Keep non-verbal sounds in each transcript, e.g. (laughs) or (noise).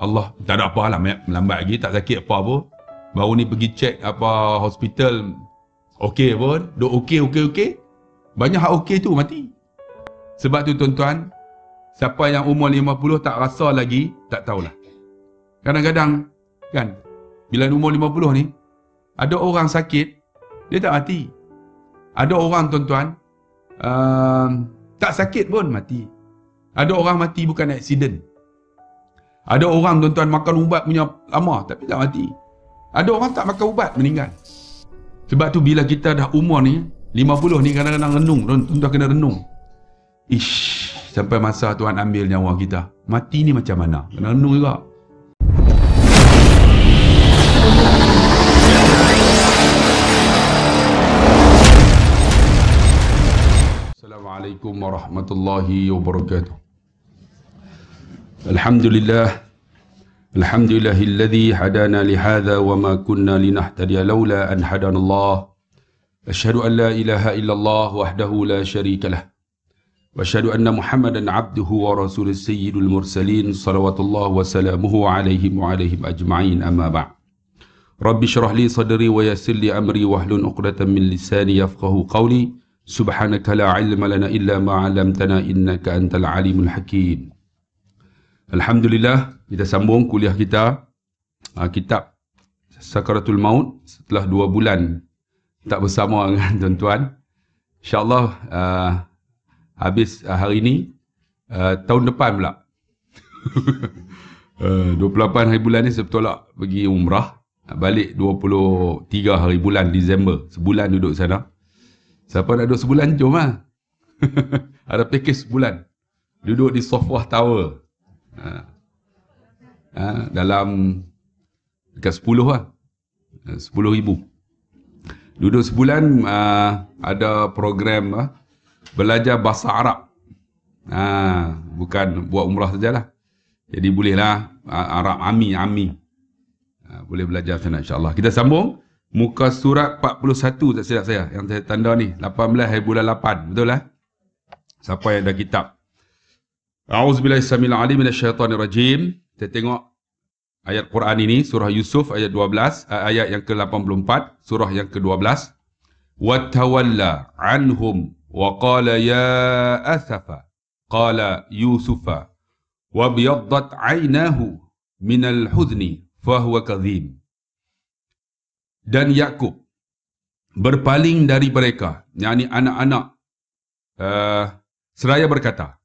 Allah tak ada apa lah melambat lagi tak sakit apa apa baru ni pergi check apa hospital okey pun. Duk okey okey okey. Banyak hak okey tu mati. Sebab tu tuan-tuan siapa yang umur 50 tak rasa lagi tak tahulah. Kadang-kadang kan bila umur 50 ni ada orang sakit dia tak mati. Ada orang tuan-tuan uh, tak sakit pun mati. Ada orang mati bukan accident ada orang tuan-tuan makan ubat punya lama tapi tak mati. Ada orang tak makan ubat meninggal. Sebab tu bila kita dah umur ni 50 ni kadang-kadang renung, tuan-tuan kena renung. Ish, sampai masa Tuhan ambil nyawa kita. Mati ni macam mana? Kena renung juga. Assalamualaikum warahmatullahi wabarakatuh. الحمد لله الحمد لله الذي هدانا لهذا وما كنا لنهتدي لولا أن هدانا الله. أشهد أن لا إله إلا الله وحده لا شريك له. وأشهد أن محمدا عبده ورسول السيد المرسلين صلوات الله وسلامه عليهم وعليهم أجمعين أما بعد. رب اشرح لي صدري ويسر لي أمري واحلل عقدة من لساني يفقه قولي. سبحانك لا علم لنا إلا ما علمتنا إنك أنت العليم الحكيم. Alhamdulillah kita sambung kuliah kita uh, kitab Sakaratul Maut setelah dua bulan tak bersama (laughs) dengan tuan-tuan. InsyaAllah uh, habis uh, hari ini uh, tahun depan pula. (laughs) uh, 28 hari bulan ni sebetulnya pergi umrah balik 23 hari bulan Disember sebulan duduk sana. Siapa nak duduk sebulan jom lah. (laughs) Ada package sebulan. Duduk di Sofwah Tower. Ha. Ha, dalam dekat 10 lah. 10 ha, ribu. Duduk sebulan uh, ada program uh, belajar bahasa Arab. Uh, bukan buat umrah sajalah. Jadi bolehlah uh, Arab Ami Ami. Uh, boleh belajar sana insya-Allah. Kita sambung muka surat 41 tak silap saya yang saya tanda ni 18 hari bulan 8 betul lah siapa yang ada kitab A'udzubillahi samil alim minasyaitonir rajim. Kita tengok ayat Quran ini surah Yusuf ayat 12 eh, ayat yang ke-84 surah yang ke-12 wa tawalla anhum wa qala ya asafa qala yusufa wa biyaddat aynahu min al-huzni fa huwa kadhim dan Yakub berpaling dari mereka yakni anak-anak uh, seraya berkata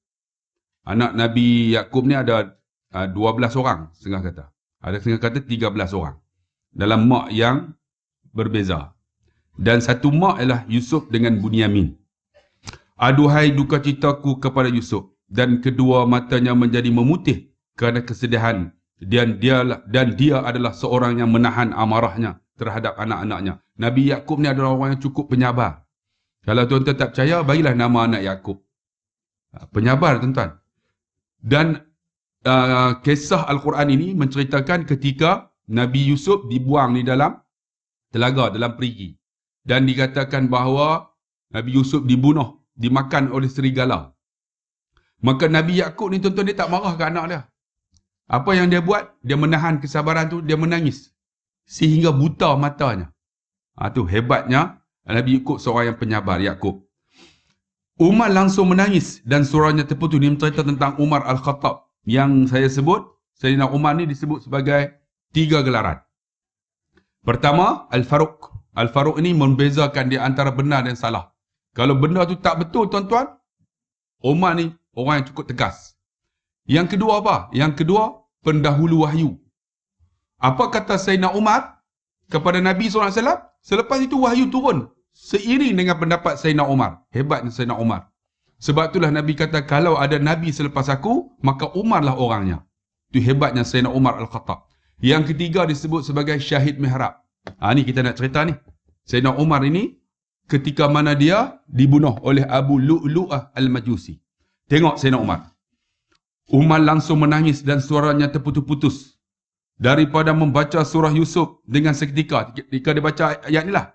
anak Nabi Yakub ni ada uh, 12 orang setengah kata. Ada setengah kata 13 orang. Dalam mak yang berbeza. Dan satu mak ialah Yusuf dengan Bunyamin. Aduhai duka citaku kepada Yusuf dan kedua matanya menjadi memutih kerana kesedihan dan dia dan dia adalah seorang yang menahan amarahnya terhadap anak-anaknya. Nabi Yakub ni adalah orang yang cukup penyabar. Kalau tuan-tuan tak percaya, bagilah nama anak Yakub. Ha, penyabar tuan-tuan. Dan uh, kisah Al-Quran ini menceritakan ketika Nabi Yusuf dibuang di dalam telaga, dalam perigi. Dan dikatakan bahawa Nabi Yusuf dibunuh, dimakan oleh serigala. Maka Nabi Yaakob ni tuan-tuan dia tak marah ke anak dia. Apa yang dia buat? Dia menahan kesabaran tu, dia menangis. Sehingga buta matanya. Ha, tu hebatnya Nabi Yaakob seorang yang penyabar, Yaakob. Umar langsung menangis dan surahnya terputus dia mencerita tentang Umar Al-Khattab yang saya sebut Sayyidina Umar ni disebut sebagai tiga gelaran. Pertama, Al-Faruq. Al-Faruq ini membezakan di antara benar dan salah. Kalau benda tu tak betul tuan-tuan, Umar ni orang yang cukup tegas. Yang kedua apa? Yang kedua, pendahulu wahyu. Apa kata Sayyidina Umar kepada Nabi SAW? Selepas itu wahyu turun seiring dengan pendapat Sayyidina Umar. Hebatnya Sayyidina Umar. Sebab itulah Nabi kata, kalau ada Nabi selepas aku, maka Umarlah orangnya. Itu hebatnya Sayyidina Umar Al-Khattab. Yang ketiga disebut sebagai Syahid Mihrab. Ha, ni kita nak cerita ni. Sayyidina Umar ini, ketika mana dia dibunuh oleh Abu Lu'lu'ah Al-Majusi. Tengok Sayyidina Umar. Umar langsung menangis dan suaranya terputus-putus. Daripada membaca surah Yusuf dengan seketika. Ketika dia baca ayat ni lah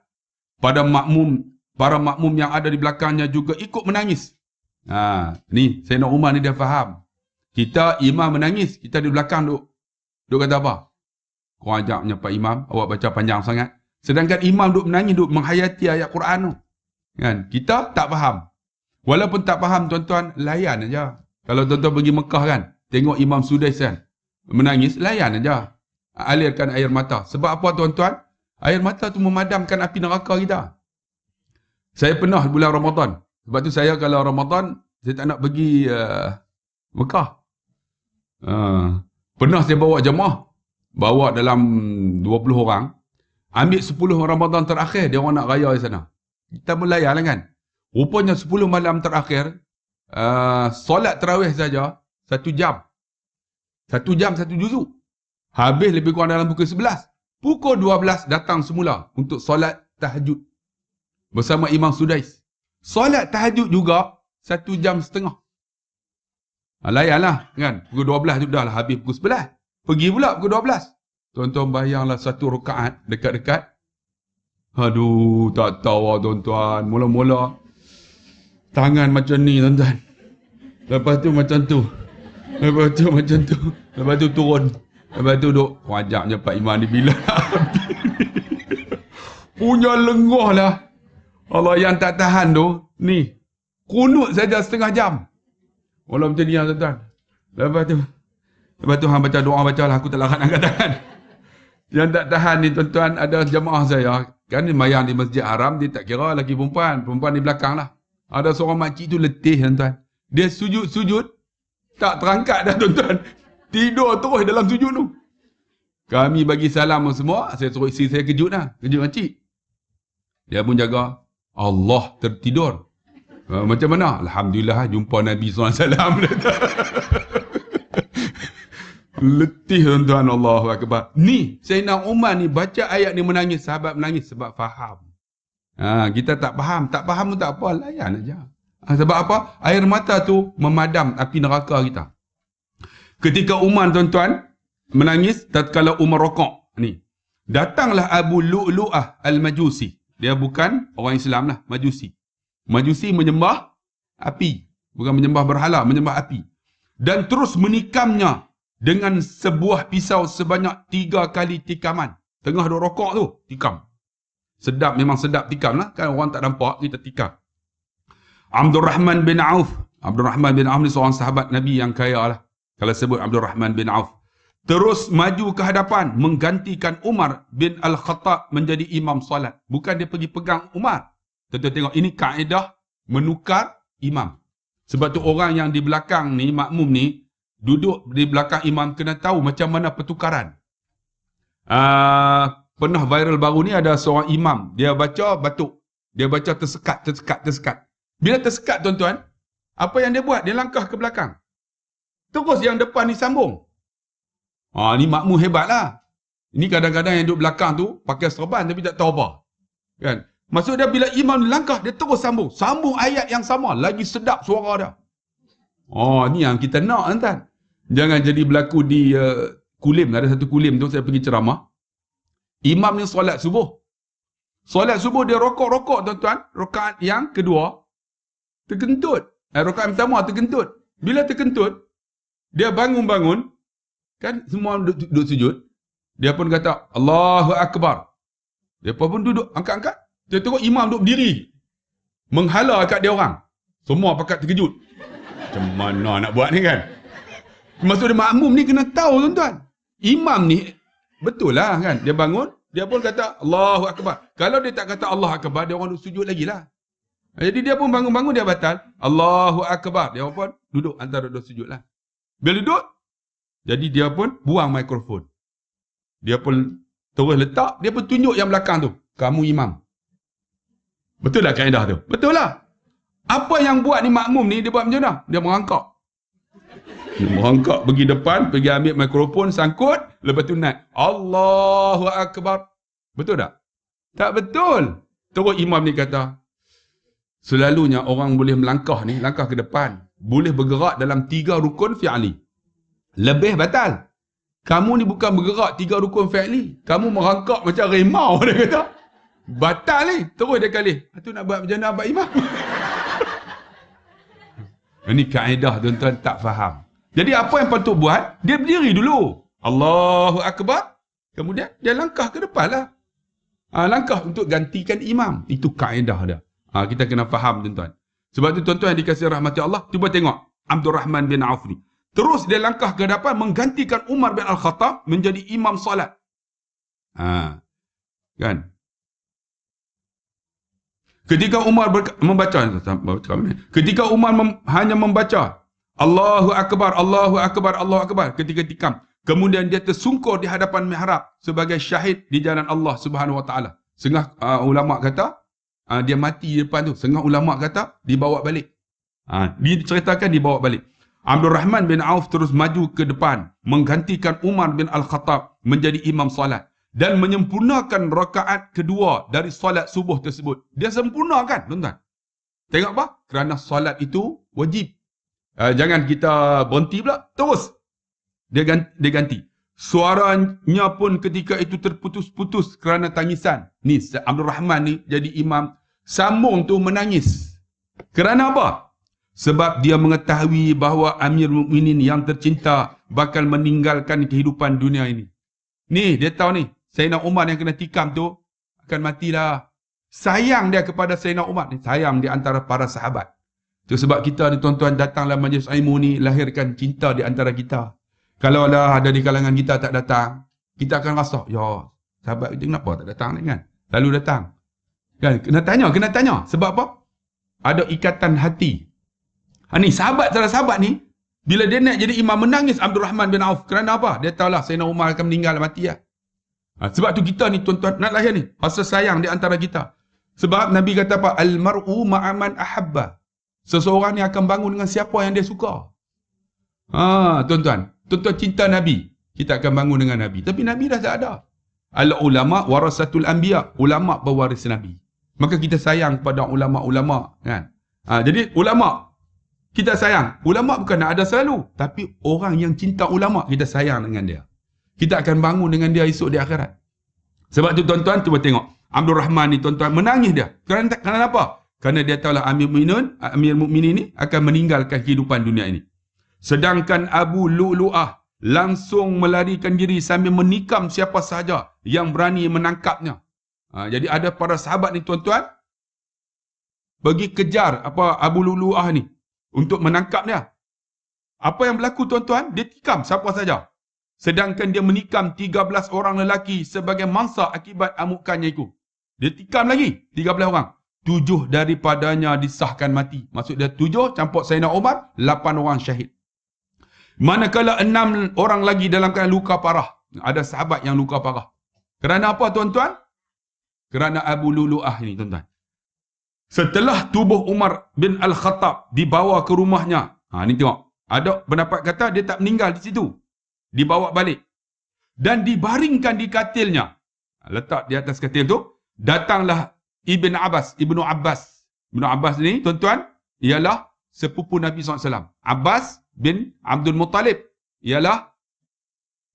pada makmum para makmum yang ada di belakangnya juga ikut menangis. Ha, ni Sayyidina Umar ni dia faham. Kita imam menangis, kita di belakang duk Duk kata apa? Kau ajak menyapai imam, awak baca panjang sangat. Sedangkan imam duk menangis, duk menghayati ayat Quran tu. Kan? Kita tak faham. Walaupun tak faham tuan-tuan, layan aja. Kalau tuan-tuan pergi Mekah kan, tengok imam Sudais kan, menangis, layan aja. Alirkan air mata. Sebab apa tuan-tuan? Air mata tu memadamkan api neraka kita. Saya pernah bulan Ramadan. Sebab tu saya kalau Ramadan, saya tak nak pergi uh, Mekah. Uh, pernah saya bawa jemaah. Bawa dalam 20 orang. Ambil 10 Ramadan terakhir, dia orang nak raya di sana. Kita melayan lah kan. Rupanya 10 malam terakhir, uh, solat terawih saja, satu jam. Satu jam, satu juzuk. Habis lebih kurang dalam pukul 11. Pukul 12 datang semula untuk solat tahajud. Bersama Imam Sudais. Solat tahajud juga, satu jam setengah. Ha, layanlah kan. Pukul 12 tu dah lah habis pukul 11. Pergi pula pukul 12. Tuan-tuan bayanglah satu rakaat dekat-dekat. Aduh, tak tahu lah tuan-tuan. Mula-mula tangan macam ni tuan-tuan. Lepas tu macam tu. Lepas tu macam tu. Lepas tu turun. Lepas tu duduk. Wajaknya Pak Iman ni bila (laughs) Punya lenguh lah. Allah yang tak tahan tu. Ni. Kunut saja setengah jam. Walau macam ni lah tuan-tuan. Lepas tu. Lepas tu hang baca doa baca lah. Aku tak larat angkat tangan. (laughs) Yang tak tahan ni tuan-tuan ada jemaah saya. Kan ni mayang di masjid haram dia tak kira lagi perempuan. Perempuan di belakang lah. Ada seorang makcik tu letih tuan-tuan. Dia sujud-sujud. Tak terangkat dah tuan-tuan. Tidur terus dalam sujud tu. Kami bagi salam semua. Saya suruh isi saya kejut lah. Kejut makcik. Dia pun jaga. Allah tertidur. Uh, macam mana? Alhamdulillah jumpa Nabi SAW. (laughs) Letih tuan-tuan Allah Akbar. Ni, Sayyidina Umar ni baca ayat ni menangis. Sahabat menangis sebab faham. Ha, kita tak faham. Tak faham pun tak apa. Layan aja. Ha, sebab apa? Air mata tu memadam api neraka kita. Ketika Umar tuan-tuan menangis, tatkala Umar rokok. Ni. Datanglah Abu Lu'lu'ah Al-Majusi. Dia bukan orang Islam lah. Majusi. Majusi menyembah api. Bukan menyembah berhala, menyembah api. Dan terus menikamnya dengan sebuah pisau sebanyak tiga kali tikaman. Tengah duk rokok tu, tikam. Sedap, memang sedap tikam lah. Kan orang tak nampak, kita tikam. Abdul Rahman bin Auf. Abdul Rahman bin Auf ni seorang sahabat Nabi yang kaya lah. Kalau sebut Abdul Rahman bin Auf. Terus maju ke hadapan, menggantikan Umar bin Al-Khattab menjadi imam salat. Bukan dia pergi pegang Umar. Tentu tengok, ini kaedah menukar imam. Sebab tu orang yang di belakang ni, makmum ni, duduk di belakang imam kena tahu macam mana pertukaran. Uh, pernah viral baru ni ada seorang imam, dia baca batuk. Dia baca tersekat, tersekat, tersekat. Bila tersekat tuan-tuan, apa yang dia buat? Dia langkah ke belakang. Terus yang depan ni sambung. Ah, ni makmum hebat lah. Ini kadang-kadang yang duduk belakang tu pakai serban tapi tak tahu apa. Kan? Maksud dia bila imam ni langkah, dia terus sambung. Sambung ayat yang sama. Lagi sedap suara dia. Oh, ni yang kita nak tuan-tuan. Jangan jadi berlaku di uh, kulim. Ada satu kulim tu saya pergi ceramah. Imam ni solat subuh. Solat subuh dia rokok-rokok tuan-tuan. Rokaat yang kedua. Terkentut. Eh, rokaat pertama terkentut. Bila terkentut. Dia bangun-bangun. Kan semua duduk, duduk sujud. Dia pun kata Allahu Akbar. Dia pun duduk angkat-angkat. Dia tengok imam duduk berdiri. Menghala kat dia orang. Semua pakat terkejut. Macam mana nak buat ni kan? Maksud dia makmum ni kena tahu tuan-tuan. Imam ni betul lah kan. Dia bangun, dia pun kata Allahu Akbar. Kalau dia tak kata Allah Akbar, dia orang sujud lagi lah. Jadi dia pun bangun-bangun dia batal. Allahu Akbar. Dia pun duduk antara dua sujud lah. Bila duduk, jadi dia pun buang mikrofon. Dia pun terus letak, dia pun tunjuk yang belakang tu. Kamu imam. Betul lah kaedah tu? Betul lah. Apa yang buat ni makmum ni, dia buat macam mana? Dia merangkak. Merangkak pergi depan, pergi ambil mikrofon, sangkut, lepas tu naik. Allahu Akbar. Betul tak? Tak betul. Terus imam ni kata, selalunya orang boleh melangkah ni, langkah ke depan, boleh bergerak dalam tiga rukun fi'ali. Lebih batal. Kamu ni bukan bergerak tiga rukun fi'ali. Kamu merangkak macam remau, (laughs) dia kata. Batal ni. Terus dia kali. Itu nak buat mana abad imam? (laughs) Ini kaedah tuan-tuan tak faham. Jadi apa yang patut buat? Dia berdiri dulu. Allahu Akbar. Kemudian dia langkah ke depan lah. Ha, langkah untuk gantikan imam. Itu kaedah dia. Ha, kita kena faham tuan-tuan. Sebab tu tuan-tuan yang dikasih rahmati Allah. Cuba tengok. Abdul Rahman bin Auf ni. Terus dia langkah ke depan menggantikan Umar bin Al-Khattab menjadi imam salat. Ha. Kan? Ketika Umar membaca ketika Umar mem, hanya membaca Allahu akbar Allahu akbar Allahu akbar ketika tikam kemudian dia tersungkur di hadapan mihrab sebagai syahid di jalan Allah Subhanahu wa taala. Setengah uh, ulama kata uh, dia mati di depan tu. Setengah ulama kata dibawa balik. Ha, diceritakan dibawa balik. Abdul Rahman bin Auf terus maju ke depan menggantikan Umar bin Al-Khattab menjadi imam salat dan menyempurnakan rakaat kedua dari solat subuh tersebut. Dia sempurnakan, tuan-tuan. Tengok apa? Kerana solat itu wajib. Uh, jangan kita berhenti pula. Terus. Dia ganti, dia ganti. Suaranya pun ketika itu terputus-putus kerana tangisan. Ni Abdul Rahman ni jadi imam. Sambung tu menangis. Kerana apa? Sebab dia mengetahui bahawa Amir Mukminin yang tercinta bakal meninggalkan kehidupan dunia ini. Ni dia tahu ni. Sayyidina Umar yang kena tikam tu akan matilah. Sayang dia kepada Sayyidina Umar ni. Sayang di antara para sahabat. Itu sebab kita ni tuan-tuan datanglah majlis ilmu ni lahirkan cinta di antara kita. Kalau ada ada di kalangan kita tak datang, kita akan rasa, ya, sahabat kita kenapa tak datang ni kan? Lalu datang. Kan? Kena tanya, kena tanya. Sebab apa? Ada ikatan hati. Ha ni, sahabat salah sahabat ni, bila dia nak jadi imam menangis Abdul Rahman bin Auf. Kerana apa? Dia tahulah Sayyidina Umar akan meninggal mati lah. Ha, sebab tu kita ni tuan-tuan nak lahir ni. Rasa sayang di antara kita. Sebab Nabi kata apa? Al-mar'u ma'aman ahabba. Seseorang ni akan bangun dengan siapa yang dia suka. Ha, tuan-tuan. Tuan-tuan cinta Nabi. Kita akan bangun dengan Nabi. Tapi Nabi dah tak ada. Al-ulama warasatul anbiya. Ulama pewaris Nabi. Maka kita sayang kepada ulama-ulama. Kan? Ha, jadi ulama. Kita sayang. Ulama bukan nak ada selalu. Tapi orang yang cinta ulama, kita sayang dengan dia. Kita akan bangun dengan dia esok di akhirat. Sebab tu tuan-tuan cuba tengok. Abdul Rahman ni tuan-tuan menangis dia. Kerana, kerana apa? Kerana dia tahulah Amir Mu'minun, Amir Mu'minin ni akan meninggalkan kehidupan dunia ini. Sedangkan Abu Lu'lu'ah langsung melarikan diri sambil menikam siapa sahaja yang berani menangkapnya. Ha, jadi ada para sahabat ni tuan-tuan pergi kejar apa Abu Lu'lu'ah ni untuk menangkap dia. Apa yang berlaku tuan-tuan? Dia tikam siapa saja. Sedangkan dia menikam 13 orang lelaki sebagai mangsa akibat amukannya itu. Dia tikam lagi 13 orang. Tujuh daripadanya disahkan mati. Maksud dia tujuh campur Sayyidina Umar, lapan orang syahid. Manakala enam orang lagi dalam keadaan luka parah. Ada sahabat yang luka parah. Kerana apa tuan-tuan? Kerana Abu Lulu'ah ini tuan-tuan. Setelah tubuh Umar bin Al-Khattab dibawa ke rumahnya. Ha, ni tengok. Ada pendapat kata dia tak meninggal di situ dibawa balik dan dibaringkan di katilnya. Letak di atas katil tu, datanglah Ibn Abbas, Ibnu Abbas. Ibnu Abbas ni, tuan-tuan, ialah sepupu Nabi SAW. Abbas bin Abdul Muttalib ialah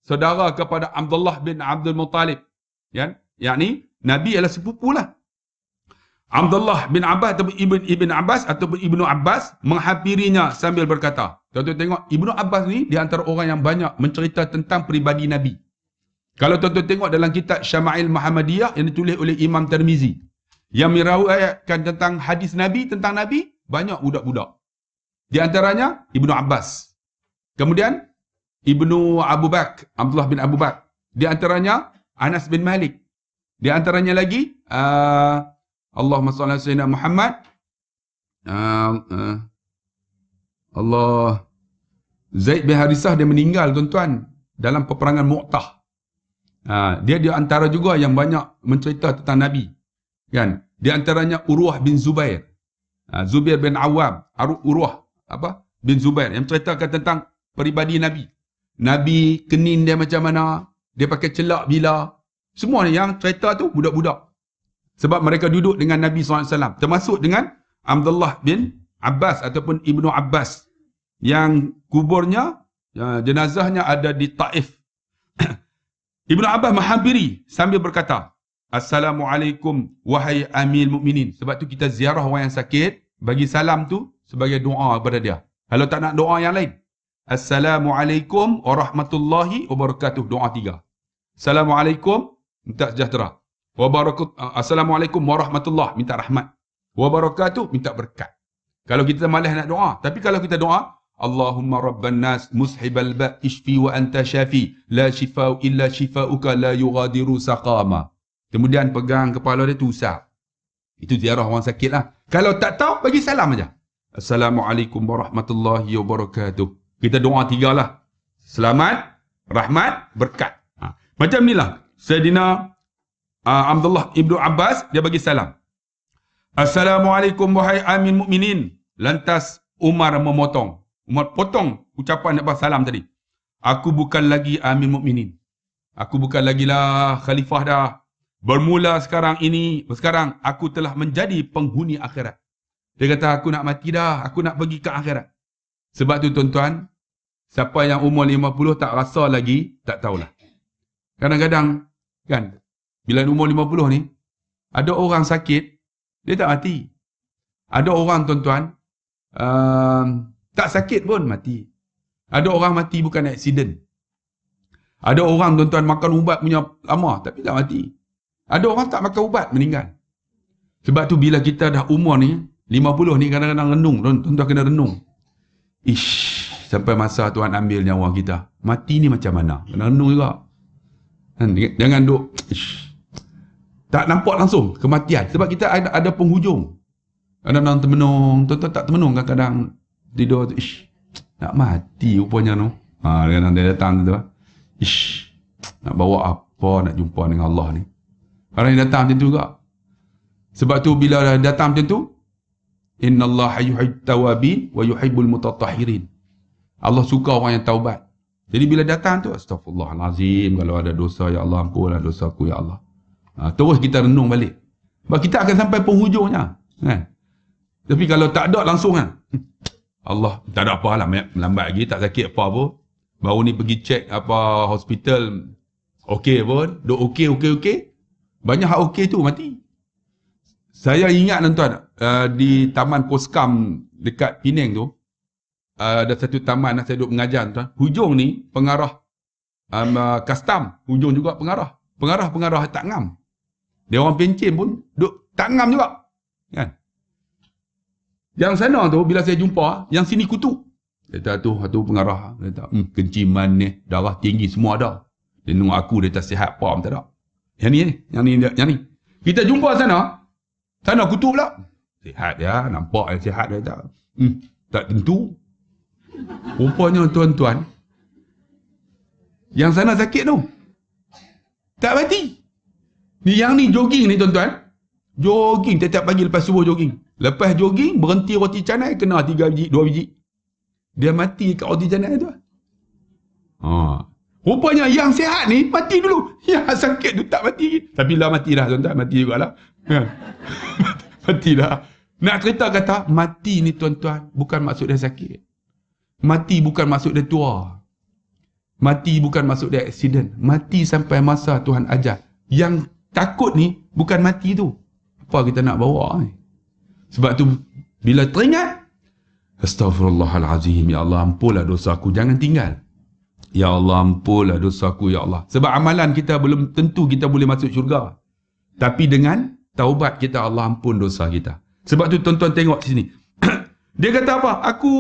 saudara kepada Abdullah bin Abdul Muttalib. Ya, yakni Nabi ialah sepupu lah. Abdullah bin Abbas atau Ibn, Ibn Abbas ataupun Ibnu Abbas menghampirinya sambil berkata, Tuan-tuan tengok, Ibnu Abbas ni di antara orang yang banyak mencerita tentang peribadi Nabi. Kalau tuan-tuan tengok dalam kitab Syama'il Muhammadiyah yang ditulis oleh Imam Tirmizi, yang merawaitkan tentang hadis Nabi, tentang Nabi, banyak budak-budak. Di antaranya, Ibnu Abbas. Kemudian, Ibnu Abu Bak, Abdullah bin Abu Bak. Di antaranya, Anas bin Malik. Di antaranya lagi, uh, Allahumma salli sayyidina Muhammad. Uh, uh, Allah Zaid bin Harisah dia meninggal tuan-tuan dalam peperangan Mu'tah. Ha, dia di antara juga yang banyak mencerita tentang Nabi. Kan? Di antaranya Urwah bin Zubair. Ha, Zubair bin Awam, Urwah apa? bin Zubair yang menceritakan tentang peribadi Nabi. Nabi kenin dia macam mana, dia pakai celak bila. Semua yang cerita tu budak-budak. Sebab mereka duduk dengan Nabi SAW. Termasuk dengan Abdullah bin Abbas ataupun Ibnu Abbas yang kuburnya ya, jenazahnya ada di Taif. (clears throat) Ibnu Abbas menghampiri sambil berkata, Assalamualaikum wahai amil mukminin. Sebab tu kita ziarah orang yang sakit, bagi salam tu sebagai doa kepada dia. Kalau tak nak doa yang lain. Assalamualaikum warahmatullahi wabarakatuh. Doa tiga. Assalamualaikum, minta sejahtera. Wabarakatuh. Assalamualaikum warahmatullahi minta rahmat. Wabarakatuh, minta berkat. Kalau kita malas nak doa. Tapi kalau kita doa, Allahumma rabban nas mushibal ba ishfi wa anta syafi la shifau illa shifauka la yughadiru saqama. Kemudian pegang kepala dia tu usap. Itu ziarah orang sakit lah. Kalau tak tahu, bagi salam aja. Assalamualaikum warahmatullahi wabarakatuh. Kita doa tiga lah. Selamat, rahmat, berkat. Ha. Macam ni lah. Sayyidina uh, Abdullah Ibnu Abbas, dia bagi salam. Assalamualaikum wahai amin mukminin. Lantas Umar memotong. Umar potong ucapan apa salam tadi. Aku bukan lagi amin mukminin. Aku bukan lagi lah khalifah dah. Bermula sekarang ini, sekarang aku telah menjadi penghuni akhirat. Dia kata aku nak mati dah, aku nak pergi ke akhirat. Sebab tu tuan-tuan, siapa yang umur 50 tak rasa lagi, tak tahulah. Kadang-kadang, kan, bila umur 50 ni, ada orang sakit, dia tak mati. Ada orang tuan-tuan, uh, tak sakit pun mati. Ada orang mati bukan aksiden. Ada orang tuan-tuan makan ubat punya lama, tapi tak mati. Ada orang tak makan ubat, meninggal. Sebab tu bila kita dah umur ni, 50 ni kadang-kadang renung. Tuan-tuan kena renung. Ish, sampai masa Tuhan ambil nyawa kita. Mati ni macam mana? Kena renung juga. Kan, jangan duk, ish, tak nampak langsung kematian. Sebab kita ada, ada penghujung. Kadang-kadang termenung, tuan-tuan tak termenung kadang-kadang tidur tu, ish, nak mati rupanya tu. Ha, kadang-kadang dia datang tu, ish, nak bawa apa nak jumpa dengan Allah ni. Kadang dia datang macam tu juga. Sebab tu bila datang macam tu, Inna Allah yuhib tawabin wa yuhibbul mutatahhirin. Allah suka orang yang taubat. Jadi bila datang tu astagfirullahalazim kalau ada dosa ya Allah ampunlah dosaku ya Allah. Ha, terus kita renung balik. Sebab kita akan sampai penghujungnya. Kan? Tapi kalau tak ada langsung kan. (laughs) Allah tak ada apa lah melambat lagi tak sakit apa pun. Baru ni pergi check apa hospital okey pun, duk okey okey okey. Banyak hak okey tu mati. Saya ingat tuan-tuan, uh, di Taman Poskam dekat Penang tu, uh, ada satu taman saya duduk mengajar tuan. Hujung ni pengarah um, uh, custom, hujung juga pengarah. Pengarah-pengarah tak ngam. Dia orang pencen pun duduk tak ngam juga. Kan? Yang sana tu bila saya jumpa, yang sini kutu. Dia kata tu, tu pengarah. Dia kata, hmm, kenciman ni, darah tinggi semua ada. Dia nunggu aku, dia tak sihat apa, tak ada. Yang ni, yang ni, yang ni. Kita jumpa sana, Sana kutu pula. Sihat ya, nampak yang sihat dia tak. Hmm, tak tentu. Rupanya tuan-tuan, yang sana sakit tu. Tak mati. Ni yang ni jogging ni tuan-tuan. Jogging tiap-tiap pagi lepas subuh jogging. Lepas jogging, berhenti roti canai, kena tiga biji, dua biji. Dia mati kat roti canai tu. Ha. Rupanya yang sihat ni mati dulu. (laughs) Yang sakit tu tak mati. Tapi lah mati dah tuan-tuan. Mati jugalah. (laughs) Kan? mati dah. Nak cerita kata, mati ni tuan-tuan, bukan maksud dia sakit. Mati bukan maksud dia tua. Mati bukan maksud dia aksiden. Mati sampai masa Tuhan ajar. Yang takut ni, bukan mati tu. Apa kita nak bawa ni? Sebab tu, bila teringat, Astaghfirullahalazim, Ya Allah, ampunlah dosa aku. Jangan tinggal. Ya Allah, ampunlah dosa aku, Ya Allah. Sebab amalan kita belum tentu kita boleh masuk syurga. Tapi dengan taubat kita Allah ampun dosa kita. Sebab tu tuan-tuan tengok sini. Dia kata apa? Aku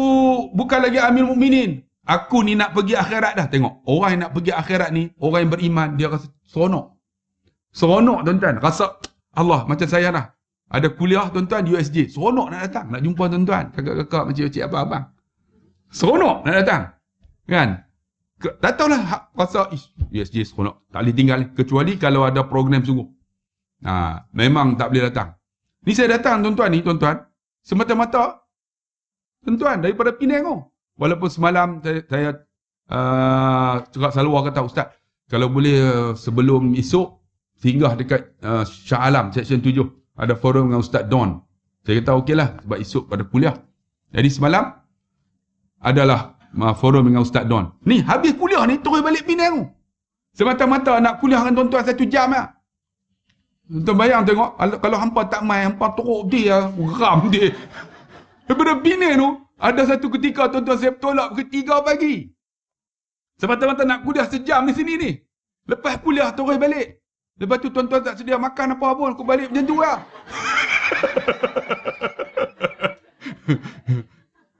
bukan lagi amil mukminin. Aku ni nak pergi akhirat dah. Tengok. Orang yang nak pergi akhirat ni, orang yang beriman, dia rasa seronok. Seronok tuan-tuan. Rasa Allah macam saya lah. Ada kuliah tuan-tuan di USJ. Seronok nak datang. Nak jumpa tuan-tuan. Kakak-kakak, macam-macam abang-abang. Seronok nak datang. Kan? Tak tahulah rasa USJ seronok. Tak boleh tinggal. Kecuali kalau ada program sungguh. Ha, memang tak boleh datang. Ni saya datang tuan-tuan ni, tuan-tuan. Semata-mata, tuan-tuan, daripada Penang tu. Walaupun semalam saya, saya uh, cakap orang kata, Ustaz, kalau boleh uh, sebelum esok, singgah dekat uh, Shah Alam, Seksyen 7. Ada forum dengan Ustaz Don. Saya kata okeylah, sebab esok pada kuliah. Jadi semalam, adalah uh, forum dengan Ustaz Don. Ni, habis kuliah ni, terus balik Penang tu. Semata-mata nak kuliah dengan tuan-tuan satu jam lah. Tuan bayang tengok, kalau hampa tak main, hampa teruk dia, ram dia. Daripada bina tu, Ada satu ketika tuan-tuan saya tolak ke tiga pagi. Semata-mata nak kuliah sejam di sini ni. Lepas kuliah terus balik. Lepas tu tuan-tuan tak sedia makan apa pun. Aku balik macam tu lah. (laughs)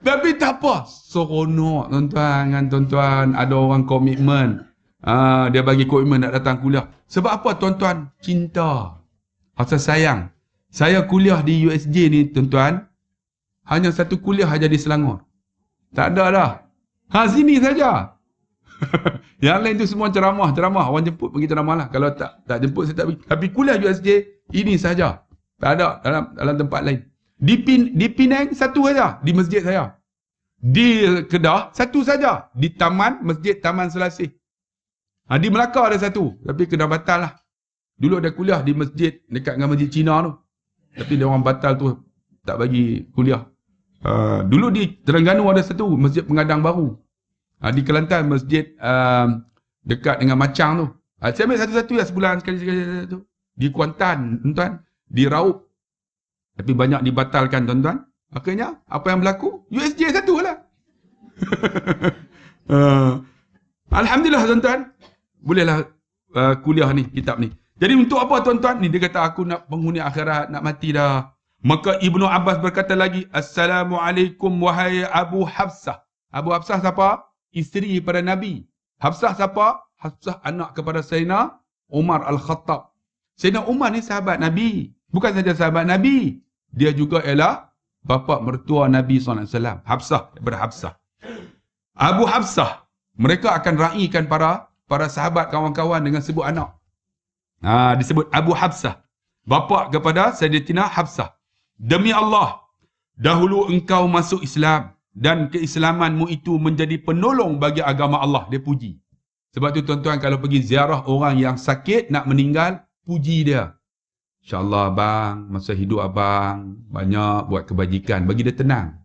Tapi tak apa. Seronok tuan-tuan dengan tuan-tuan. Ada orang komitmen. Ah, dia bagi komitmen nak datang kuliah. Sebab apa tuan-tuan? Cinta. Rasa sayang. Saya kuliah di USJ ni tuan-tuan. Hanya satu kuliah aja di Selangor. Tak ada dah. Ha sini saja. (laughs) yang lain tu semua ceramah, ceramah. Orang jemput pergi ceramah lah. Kalau tak tak jemput saya tak pergi. Tapi kuliah USJ, ini saja. Tak ada dalam dalam tempat lain. Di, Pin, di Penang, satu saja. Di masjid saya. Di Kedah, satu saja. Di Taman, Masjid Taman Selasih. Ha, di Melaka ada satu. Tapi kena batal lah. Dulu ada kuliah di masjid, dekat dengan masjid Cina tu. Tapi dia orang batal tu, tak bagi kuliah. Uh, dulu di Terengganu ada satu, masjid pengadang baru. Ha, di Kelantan masjid uh, dekat dengan Macang tu. Ha, saya ambil satu-satu ya sebulan sekali-sekali satu. Di Kuantan, tuan-tuan. Di Raup. Tapi banyak dibatalkan, tuan-tuan. Akhirnya, apa yang berlaku? USJ satu lah. uh, (laughs) Alhamdulillah, tuan-tuan. Bolehlah uh, kuliah ni, kitab ni. Jadi untuk apa, tuan-tuan? Ni dia kata, aku nak penghuni akhirat, nak mati dah. Maka Ibnu Abbas berkata lagi, Assalamualaikum wahai Abu Hafsah. Abu Hafsah siapa? isteri pada Nabi. Hafsah siapa? Hafsah anak kepada Sayyidina Umar Al-Khattab. Sayyidina Umar ni sahabat Nabi. Bukan saja sahabat Nabi. Dia juga ialah bapa mertua Nabi SAW. Hafsah daripada Hafsah. Abu Hafsah. Mereka akan raikan para para sahabat kawan-kawan dengan sebut anak. Ha, disebut Abu Hafsah. Bapa kepada Sayyidatina Hafsah. Demi Allah, dahulu engkau masuk Islam dan keislamanmu itu menjadi penolong bagi agama Allah. Dia puji. Sebab tu tuan-tuan kalau pergi ziarah orang yang sakit nak meninggal, puji dia. InsyaAllah abang, masa hidup abang, banyak buat kebajikan. Bagi dia tenang.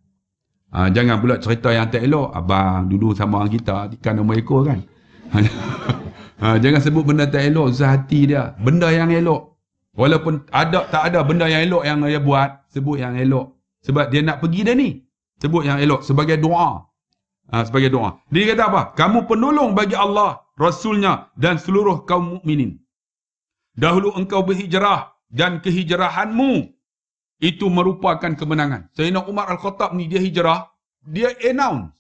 Ha, jangan pula cerita yang tak elok. Abang dulu sama orang kita, ikan nombor ekor kan. (laughs) ha, jangan sebut benda tak elok, susah hati dia. Benda yang elok. Walaupun ada tak ada benda yang elok yang dia buat, sebut yang elok. Sebab dia nak pergi dah ni. Sebut yang elok sebagai doa. Ha, sebagai doa. Dia kata apa? Kamu penolong bagi Allah, Rasulnya dan seluruh kaum mukminin. Dahulu engkau berhijrah dan kehijrahanmu itu merupakan kemenangan. Sayyidina Umar Al-Khattab ni dia hijrah, dia announce.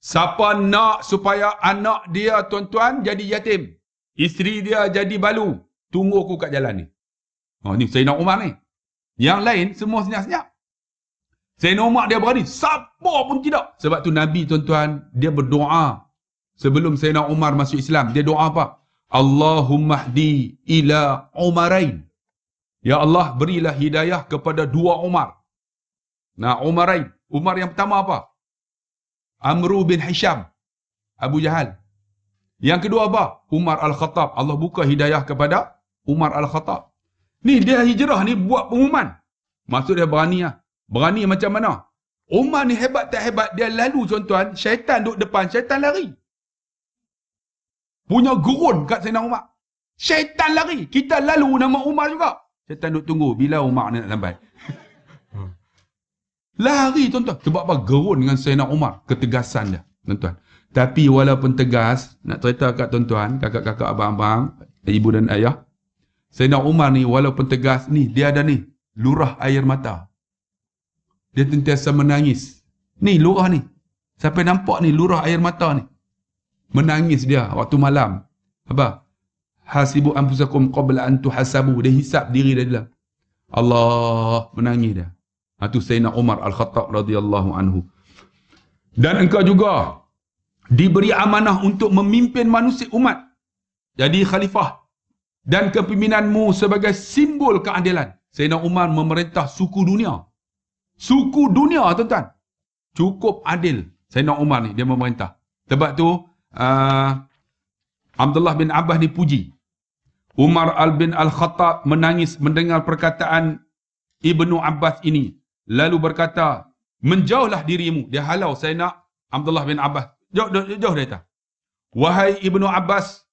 Siapa nak supaya anak dia tuan-tuan jadi yatim. Isteri dia jadi balu. Tunggu aku kat jalan ni. Oh, ni Sayyidina Umar ni. Yang lain semua senyap-senyap. Sayyidina Umar dia berani. Siapa pun tidak. Sebab tu Nabi tuan-tuan, dia berdoa. Sebelum Sayyidina Umar masuk Islam, dia doa apa? Allahumma hdi ila Umarain. Ya Allah, berilah hidayah kepada dua Umar. Nah, Umarain. Umar yang pertama apa? Amru bin Hisham. Abu Jahal. Yang kedua apa? Umar Al-Khattab. Allah buka hidayah kepada Umar Al-Khattab. Ni dia hijrah ni buat pengumuman. Maksud dia berani lah. Berani macam mana? Umar ni hebat tak hebat, dia lalu tuan-tuan, syaitan duduk depan, syaitan lari. Punya gurun kat Sayyidina Umar. Syaitan lari. Kita lalu nama Umar juga. Syaitan duduk tunggu bila Umar ni nak sampai. (laughs) lari tuan-tuan. Sebab apa? Gerun dengan Sayyidina Umar. Ketegasan dia. Tuan-tuan. Tapi walaupun tegas, nak cerita kat tuan-tuan, kakak-kakak, abang-abang, ibu dan ayah. Sayyidina Umar ni walaupun tegas, ni dia ada ni. Lurah air mata. Dia sentiasa menangis. Ni lurah ni. Sampai nampak ni lurah air mata ni. Menangis dia waktu malam. Apa? Hasibu anfusakum qabla an tuhasabu. Dia hisap diri dia dalam. Allah menangis dia. Itu Sayyidina Umar Al-Khattab radhiyallahu anhu. Dan engkau juga diberi amanah untuk memimpin manusia umat. Jadi khalifah. Dan kepimpinanmu sebagai simbol keadilan. Sayyidina Umar memerintah suku dunia suku dunia tuan-tuan. Cukup adil. Sayyidina Umar ni, dia memerintah. Sebab tu, uh, Abdullah bin Abbas ni puji. Umar al-bin al-Khattab menangis mendengar perkataan Ibnu Abbas ini. Lalu berkata, menjauhlah dirimu. Dia halau Sayyidina Abdullah bin Abbas. Jauh, jauh, jauh dia kata. Wahai Ibnu Abbas,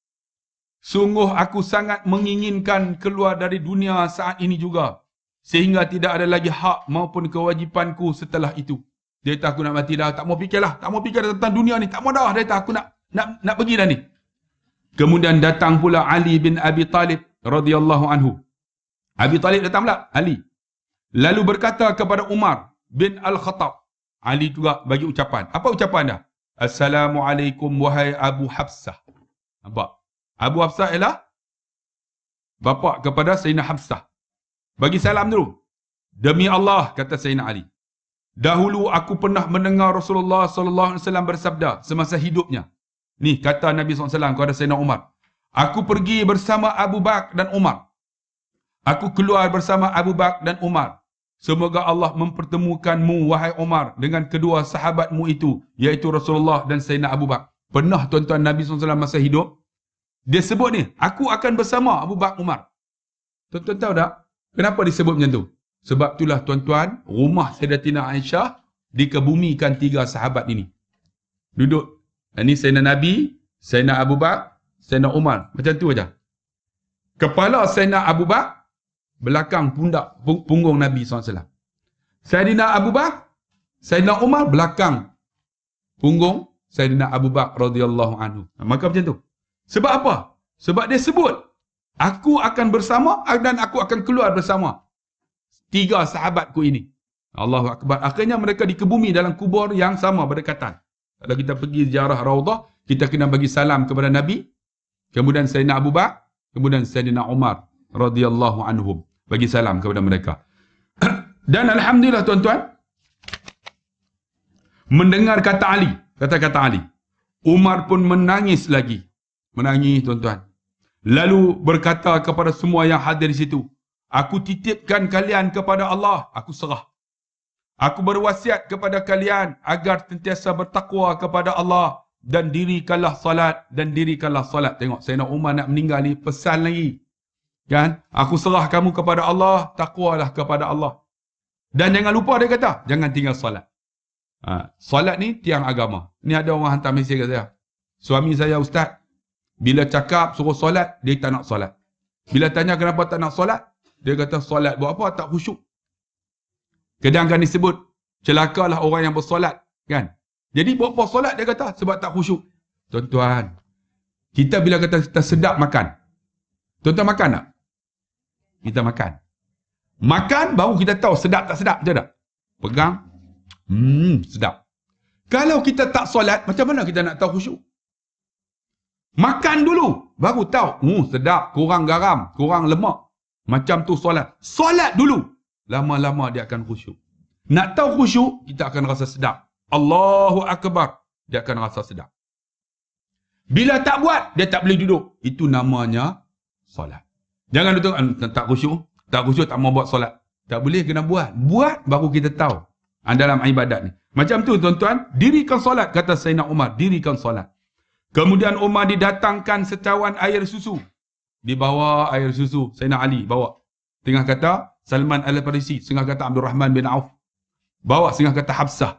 sungguh aku sangat menginginkan keluar dari dunia saat ini juga sehingga tidak ada lagi hak maupun kewajipanku setelah itu. Dia kata aku nak mati dah, tak mau fikirlah, tak mau fikir tentang dunia ni, tak mau dah. Dia kata aku nak nak nak pergi dah ni. Kemudian datang pula Ali bin Abi Talib radhiyallahu anhu. Abi Talib datang pula, Ali. Lalu berkata kepada Umar bin Al-Khattab. Ali juga bagi ucapan. Apa ucapan dah? Assalamualaikum wahai Abu Hafsah. Nampak? Abu Hafsah ialah bapa kepada Sayyidina Hafsah. Bagi salam dulu. Demi Allah kata Sayyidina Ali. Dahulu aku pernah mendengar Rasulullah sallallahu alaihi wasallam bersabda semasa hidupnya. Ni kata Nabi SAW kepada Sayyidina Umar. Aku pergi bersama Abu Bak dan Umar. Aku keluar bersama Abu Bak dan Umar. Semoga Allah mempertemukanmu wahai Umar dengan kedua sahabatmu itu. Iaitu Rasulullah dan Sayyidina Abu Bak. Pernah tuan-tuan Nabi SAW masa hidup. Dia sebut ni. Aku akan bersama Abu Bak Umar. Tuan-tuan tahu tak? Kenapa disebut macam tu? Sebab itulah tuan-tuan. Rumah Sayyidatina Aisyah dikebumikan tiga sahabat ini. Duduk ini Sayyidina Nabi, Sayyidina Abu Bak, Sayyidina Umar. Macam tu aja. Kepala Sayyidina Abu Bak, belakang pundak punggung Nabi SAW. Sayyidina Abu Bak, Sayyidina Umar, belakang punggung Sayyidina Abu Bak radhiyallahu anhu. Maka macam tu. Sebab apa? Sebab dia sebut, aku akan bersama dan aku akan keluar bersama tiga sahabatku ini. Allahu Akbar. Akhirnya mereka dikebumi dalam kubur yang sama berdekatan. Kalau kita pergi ziarah Raudah, kita kena bagi salam kepada Nabi. Kemudian Sayyidina Abu Bakar, kemudian Sayyidina Umar radhiyallahu anhum bagi salam kepada mereka. (clears throat) Dan alhamdulillah tuan-tuan mendengar kata Ali, kata-kata Ali. Umar pun menangis lagi. Menangis tuan-tuan. Lalu berkata kepada semua yang hadir di situ, aku titipkan kalian kepada Allah, aku serah. Aku berwasiat kepada kalian agar sentiasa bertakwa kepada Allah dan dirikanlah salat dan dirikanlah salat. Tengok Sayyidina Umar nak meninggal ni pesan lagi. Kan? Aku serah kamu kepada Allah, takwalah kepada Allah. Dan jangan lupa dia kata, jangan tinggal salat. Ha, salat ni tiang agama. Ni ada orang hantar mesej kat saya. Suami saya ustaz, bila cakap suruh salat, dia tak nak salat. Bila tanya kenapa tak nak salat, dia kata salat buat apa tak khusyuk. Kadang-kadang disebut celakalah orang yang bersolat kan. Jadi buat apa solat dia kata sebab tak khusyuk. Tuan-tuan, kita bila kata kita sedap makan. Tuan-tuan makan tak? Kita makan. Makan baru kita tahu sedap tak sedap, betul tak? Pegang. Hmm, sedap. Kalau kita tak solat, macam mana kita nak tahu khusyuk? Makan dulu, baru tahu. Hmm, sedap, kurang garam, kurang lemak. Macam tu solat. Solat dulu, lama-lama dia akan khusyuk. Nak tahu khusyuk, kita akan rasa sedap. Allahu Akbar, dia akan rasa sedap. Bila tak buat, dia tak boleh duduk. Itu namanya solat. Jangan duduk, tak khusyuk, tak khusyuk, tak mau buat solat. Tak boleh, kena buat. Buat, baru kita tahu. Ah, dalam ibadat ni. Macam tu tuan-tuan, dirikan solat, kata Sayyidina Umar, dirikan solat. Kemudian Umar didatangkan secawan air susu. Dibawa air susu, Sayyidina Ali bawa. Tengah kata, Salman Al-Farisi, setengah kata Abdul Rahman bin Auf. Bawa setengah kata Habsah.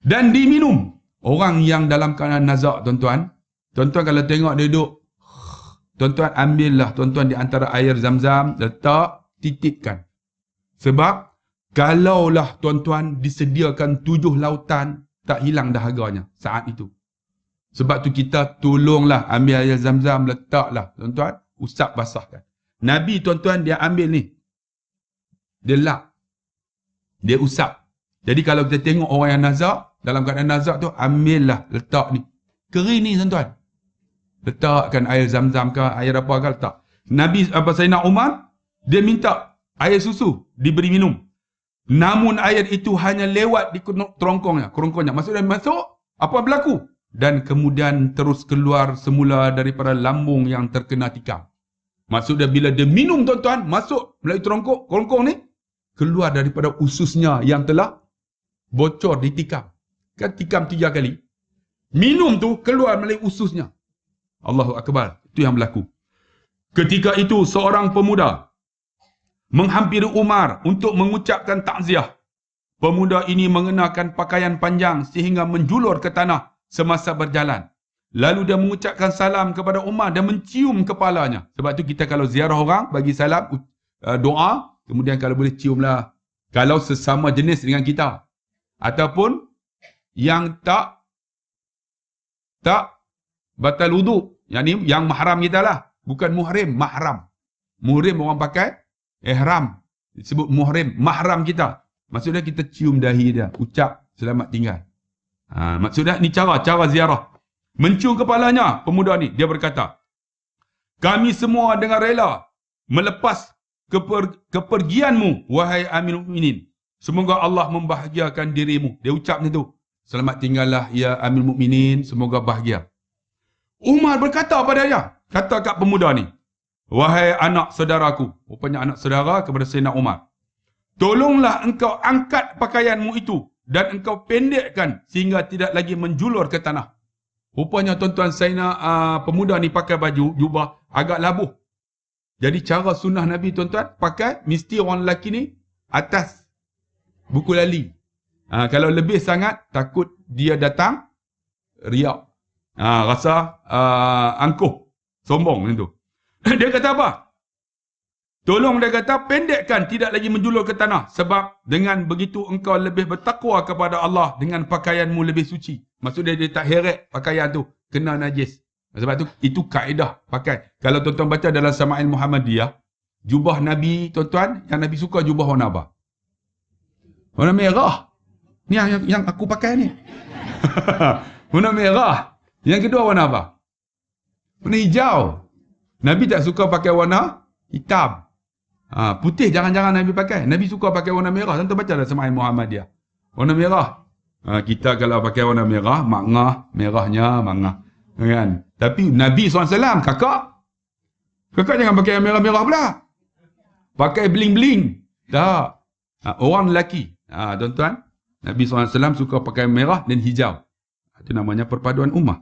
Dan diminum. Orang yang dalam keadaan nazak, tuan-tuan. Tuan-tuan kalau tengok dia duduk, tuan-tuan ambillah tuan-tuan di antara air zam-zam, letak, titipkan. Sebab, kalaulah tuan-tuan disediakan tujuh lautan, tak hilang dahaganya saat itu. Sebab tu kita tolonglah ambil air zam-zam, letaklah tuan-tuan, usap basahkan. Nabi tuan-tuan dia ambil ni, dia lap. Dia usap. Jadi kalau kita tengok orang yang nazak, dalam keadaan nazak tu, ambillah letak ni. Kering ni tuan-tuan. Letakkan air zam-zam ke, air apa ke letak. Nabi apa Sayyidina Umar, dia minta air susu diberi minum. Namun air itu hanya lewat di kerongkongnya. Kerongkongnya. Maksudnya masuk, apa berlaku? Dan kemudian terus keluar semula daripada lambung yang terkena tikam. Maksudnya bila dia minum tuan-tuan, masuk melalui kerongkong, kerongkong ni, keluar daripada ususnya yang telah bocor di tikam. Kan tikam tiga kali. Minum tu keluar melalui ususnya. Allahu Akbar. Itu yang berlaku. Ketika itu seorang pemuda menghampiri Umar untuk mengucapkan takziah. Pemuda ini mengenakan pakaian panjang sehingga menjulur ke tanah semasa berjalan. Lalu dia mengucapkan salam kepada Umar dan mencium kepalanya. Sebab tu kita kalau ziarah orang bagi salam uh, doa Kemudian kalau boleh ciumlah. Kalau sesama jenis dengan kita. ataupun yang tak tak batal wuduk. Yang ni yang mahram kita lah. Bukan muhrim, mahram. Muhrim orang pakai ihram. Disebut muhrim, mahram kita. Maksudnya kita cium dahi dia, ucap selamat tinggal. Ha, maksudnya ni cara, cara ziarah. Mencium kepalanya pemuda ni, dia berkata, kami semua dengan rela melepas keper, kepergianmu, wahai Amin Mukminin. Semoga Allah membahagiakan dirimu. Dia ucap macam tu. Selamat tinggallah ya Amin Mukminin, semoga bahagia. Umar berkata pada dia, kata kat pemuda ni, wahai anak saudaraku, rupanya anak saudara kepada Sayyidina Umar. Tolonglah engkau angkat pakaianmu itu dan engkau pendekkan sehingga tidak lagi menjulur ke tanah. Rupanya tuan-tuan Sayyidina uh, pemuda ni pakai baju jubah agak labuh. Jadi cara sunnah Nabi tuan-tuan pakai mesti orang lelaki ni atas buku lali. Ha, kalau lebih sangat takut dia datang riak. Ha, rasa uh, angkuh. Sombong macam tu. (clears throat) dia kata apa? Tolong dia kata pendekkan tidak lagi menjulur ke tanah. Sebab dengan begitu engkau lebih bertakwa kepada Allah dengan pakaianmu lebih suci. Maksudnya dia tak heret pakaian tu. Kena najis. Sebab tu itu kaedah pakai. Kalau tuan-tuan baca dalam Sama'il Muhammadiyah. Jubah Nabi tuan-tuan. Yang Nabi suka jubah warna apa? Warna merah. Ni yang, yang aku pakai ni. (laughs) warna merah. Yang kedua warna apa? Warna hijau. Nabi tak suka pakai warna hitam. Ha, putih jangan-jangan Nabi pakai. Nabi suka pakai warna merah. Tentu baca dalam Semaim Muhammad dia. Warna merah. Ha, kita kalau pakai warna merah, makngah, merahnya, mangah. Kan? Tapi Nabi SAW, kakak. Kakak jangan pakai yang merah-merah pula. Pakai bling-bling. Tak. Ha, orang lelaki. Ha, tuan-tuan. Nabi SAW suka pakai merah dan hijau. Itu namanya perpaduan ummah.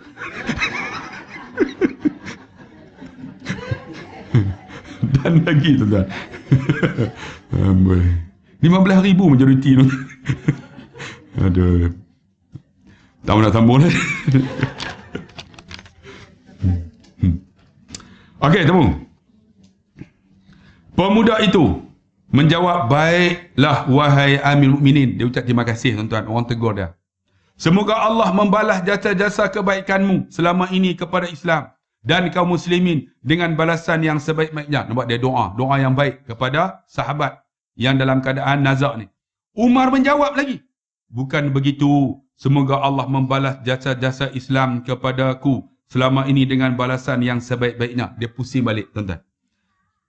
(laughs) Dan (laughs) lagi tuan-tuan. (laughs) Lima belas ribu majoriti tu. (laughs) Aduh. Tak nak sambung lagi. Okey, temu. Pemuda itu menjawab, baiklah wahai amil mukminin. Dia ucap terima kasih tuan-tuan. Orang tegur dia. Semoga Allah membalas jasa-jasa kebaikanmu selama ini kepada Islam dan kaum muslimin dengan balasan yang sebaik-baiknya. Nampak dia doa, doa yang baik kepada sahabat yang dalam keadaan nazak ni. Umar menjawab lagi. Bukan begitu. Semoga Allah membalas jasa-jasa Islam kepadaku selama ini dengan balasan yang sebaik-baiknya. Dia pusing balik, tuan-tuan.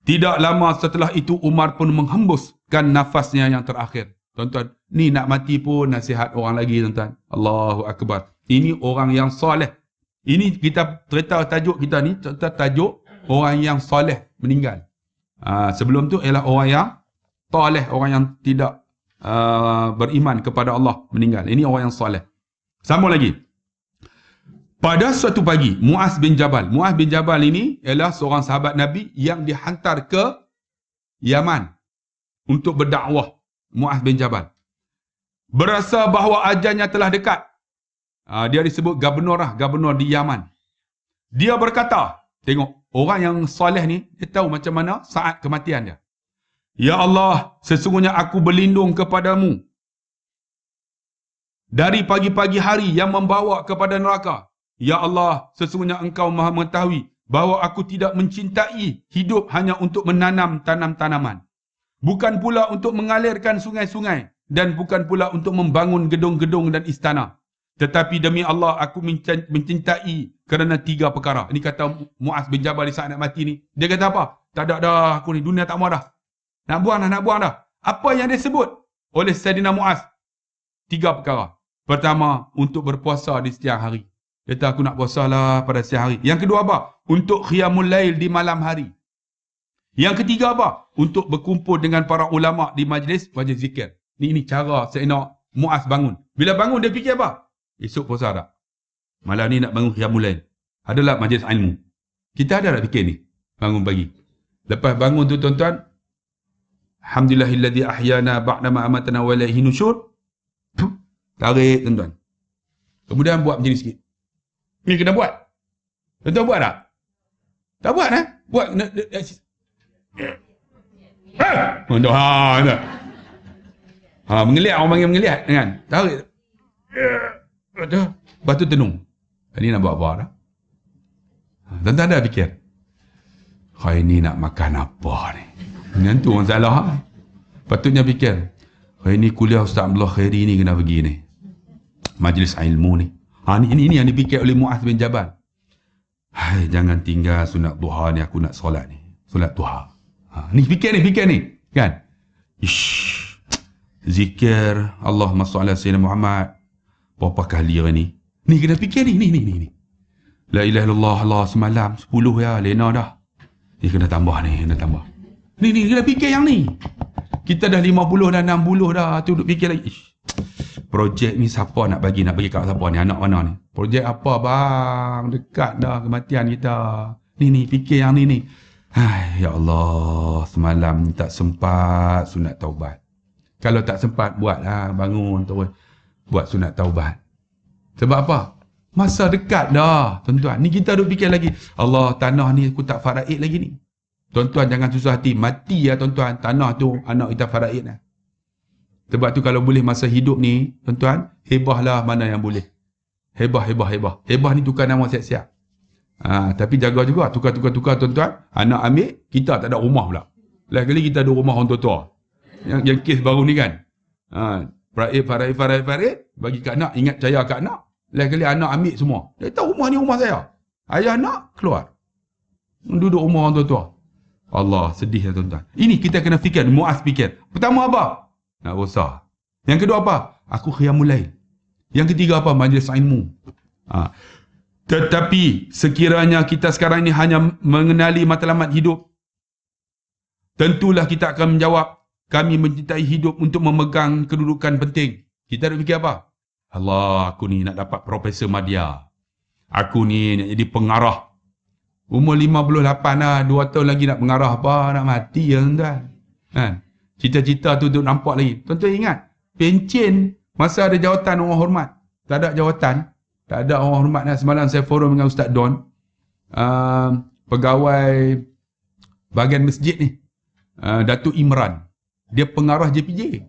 Tidak lama setelah itu Umar pun menghembuskan nafasnya yang terakhir. Tuan-tuan, ni nak mati pun nasihat orang lagi tuan-tuan. Allahu Akbar. Ini orang yang soleh. Ini kita cerita tajuk kita ni, cerita tajuk orang yang soleh meninggal. Uh, sebelum tu ialah orang yang toleh, orang yang tidak uh, beriman kepada Allah meninggal. Ini orang yang soleh. Sama lagi. Pada suatu pagi, Muaz bin Jabal. Muaz bin Jabal ini ialah seorang sahabat Nabi yang dihantar ke Yaman untuk berdakwah Muaz bin Jabal. Berasa bahawa ajalnya telah dekat. Ha, dia disebut gubernur lah, gubernur di Yaman. Dia berkata, tengok, orang yang soleh ni, dia tahu macam mana saat kematian dia. Ya Allah, sesungguhnya aku berlindung kepadamu. Dari pagi-pagi hari yang membawa kepada neraka. Ya Allah, sesungguhnya engkau maha mengetahui bahawa aku tidak mencintai hidup hanya untuk menanam tanam-tanaman. Bukan pula untuk mengalirkan sungai-sungai dan bukan pula untuk membangun gedung-gedung dan istana. Tetapi demi Allah aku mencintai kerana tiga perkara. Ini kata Muaz bin Jabal di saat nak mati ni. Dia kata apa? Tak ada dah aku ni dunia tak mau dah. Nak buang dah, nak buang dah. Apa yang dia sebut oleh Sayyidina Muaz? Tiga perkara. Pertama, untuk berpuasa di siang hari. Dia kata aku nak puasa lah pada siang hari. Yang kedua apa? Untuk khiyamul lail di malam hari. Yang ketiga apa? Untuk berkumpul dengan para ulama di majlis majlis zikir. Ni ini cara nak Muaz bangun. Bila bangun dia fikir apa? Esok puasa tak? Malam ni nak bangun qiyamul lail. Adalah majlis ilmu. Kita ada tak fikir ni? Bangun pagi. Lepas bangun tu tuan-tuan, alhamdulillahilladzi ahyana ba'da ma amatana wa ilaihi nusyur. Tarik tuan-tuan. Kemudian buat macam ni sikit. Ni kena buat. Tuan-tuan buat tak? Tak buat eh? Buat Ha, ha, Ha, mengeliat orang panggil mengeliat kan. Tarik. Ada. Lepas tu tenung. Ini nak buat apa dah? Ha, tuan-tuan ada fikir? Hari ni nak makan apa ni? Yang tu orang salah. Ha? Patutnya fikir. Hari ni kuliah Ustaz Abdullah Khairi ni kena pergi ni. Majlis ilmu ni. Ha, ni, ini, ini yang dipikir oleh Mu'az bin Jabal. Hai, jangan tinggal sunat duha ni aku nak solat ni. Solat duha. Ha, ni fikir ni, fikir ni. Kan? Ish. Zikir Allahumma salli sayyidina Muhammad. Kali hari ni? Ni kena fikir ni, ni, ni, ni. ni. La ilaha illallah Allah semalam 10 ya, lena dah. Ni kena tambah ni, kena tambah. Ni, ni, kena fikir yang ni. Kita dah 50 dah 60 dah. Tu duduk fikir lagi. Ish. Projek ni siapa nak bagi? Nak bagi kat siapa ni? Anak mana ni? Projek apa bang? Dekat dah kematian kita. Ni ni, fikir yang ni ni. Hai, ya Allah, semalam tak sempat sunat taubat. Kalau tak sempat, buatlah bangun terus. Buat sunat taubat. Sebab apa? Masa dekat dah, tuan-tuan. Ni kita duk fikir lagi. Allah, tanah ni aku tak faraid lagi ni. Tuan-tuan jangan susah hati. Mati ya tuan-tuan. Tanah tu anak kita faraid lah. Sebab tu kalau boleh masa hidup ni, tuan-tuan, hebahlah mana yang boleh. Hebah, hebah, hebah. Hebah ni tukar nama siap-siap. Ha, tapi jaga juga, tukar-tukar-tukar tuan-tuan. Anak ambil, kita tak ada rumah pula. Lain kali kita ada rumah orang tua-tua. Yang, yang kes baru ni kan. Ha, Faraid, Faraid, Faraid, Faraid. Bagi kat anak, ingat caya kat anak. Lain kali anak ambil semua. Dia tahu rumah ni rumah saya. Ayah anak, keluar. Duduk rumah orang tua-tua. Allah, sedih ya tuan-tuan. Ini kita kena fikir, muas fikir. Pertama apa? Nak besar. Yang kedua apa? Aku khiyamul lail. Yang ketiga apa? Majlis ilmu. Ha. Tetapi sekiranya kita sekarang ini hanya mengenali matlamat hidup, tentulah kita akan menjawab, kami mencintai hidup untuk memegang kedudukan penting. Kita ada fikir apa? Allah, aku ni nak dapat Profesor Madya. Aku ni nak jadi pengarah. Umur 58 lah, 2 tahun lagi nak pengarah apa? Nak mati ya tuan. Kan? Cita-cita tu duduk nampak lagi. Tuan-tuan ingat, pencen masa ada jawatan orang hormat. Tak ada jawatan. Tak ada orang hormat. Nah, semalam saya forum dengan Ustaz Don. Uh, pegawai bahagian masjid ni. Uh, Datuk Imran. Dia pengarah JPJ.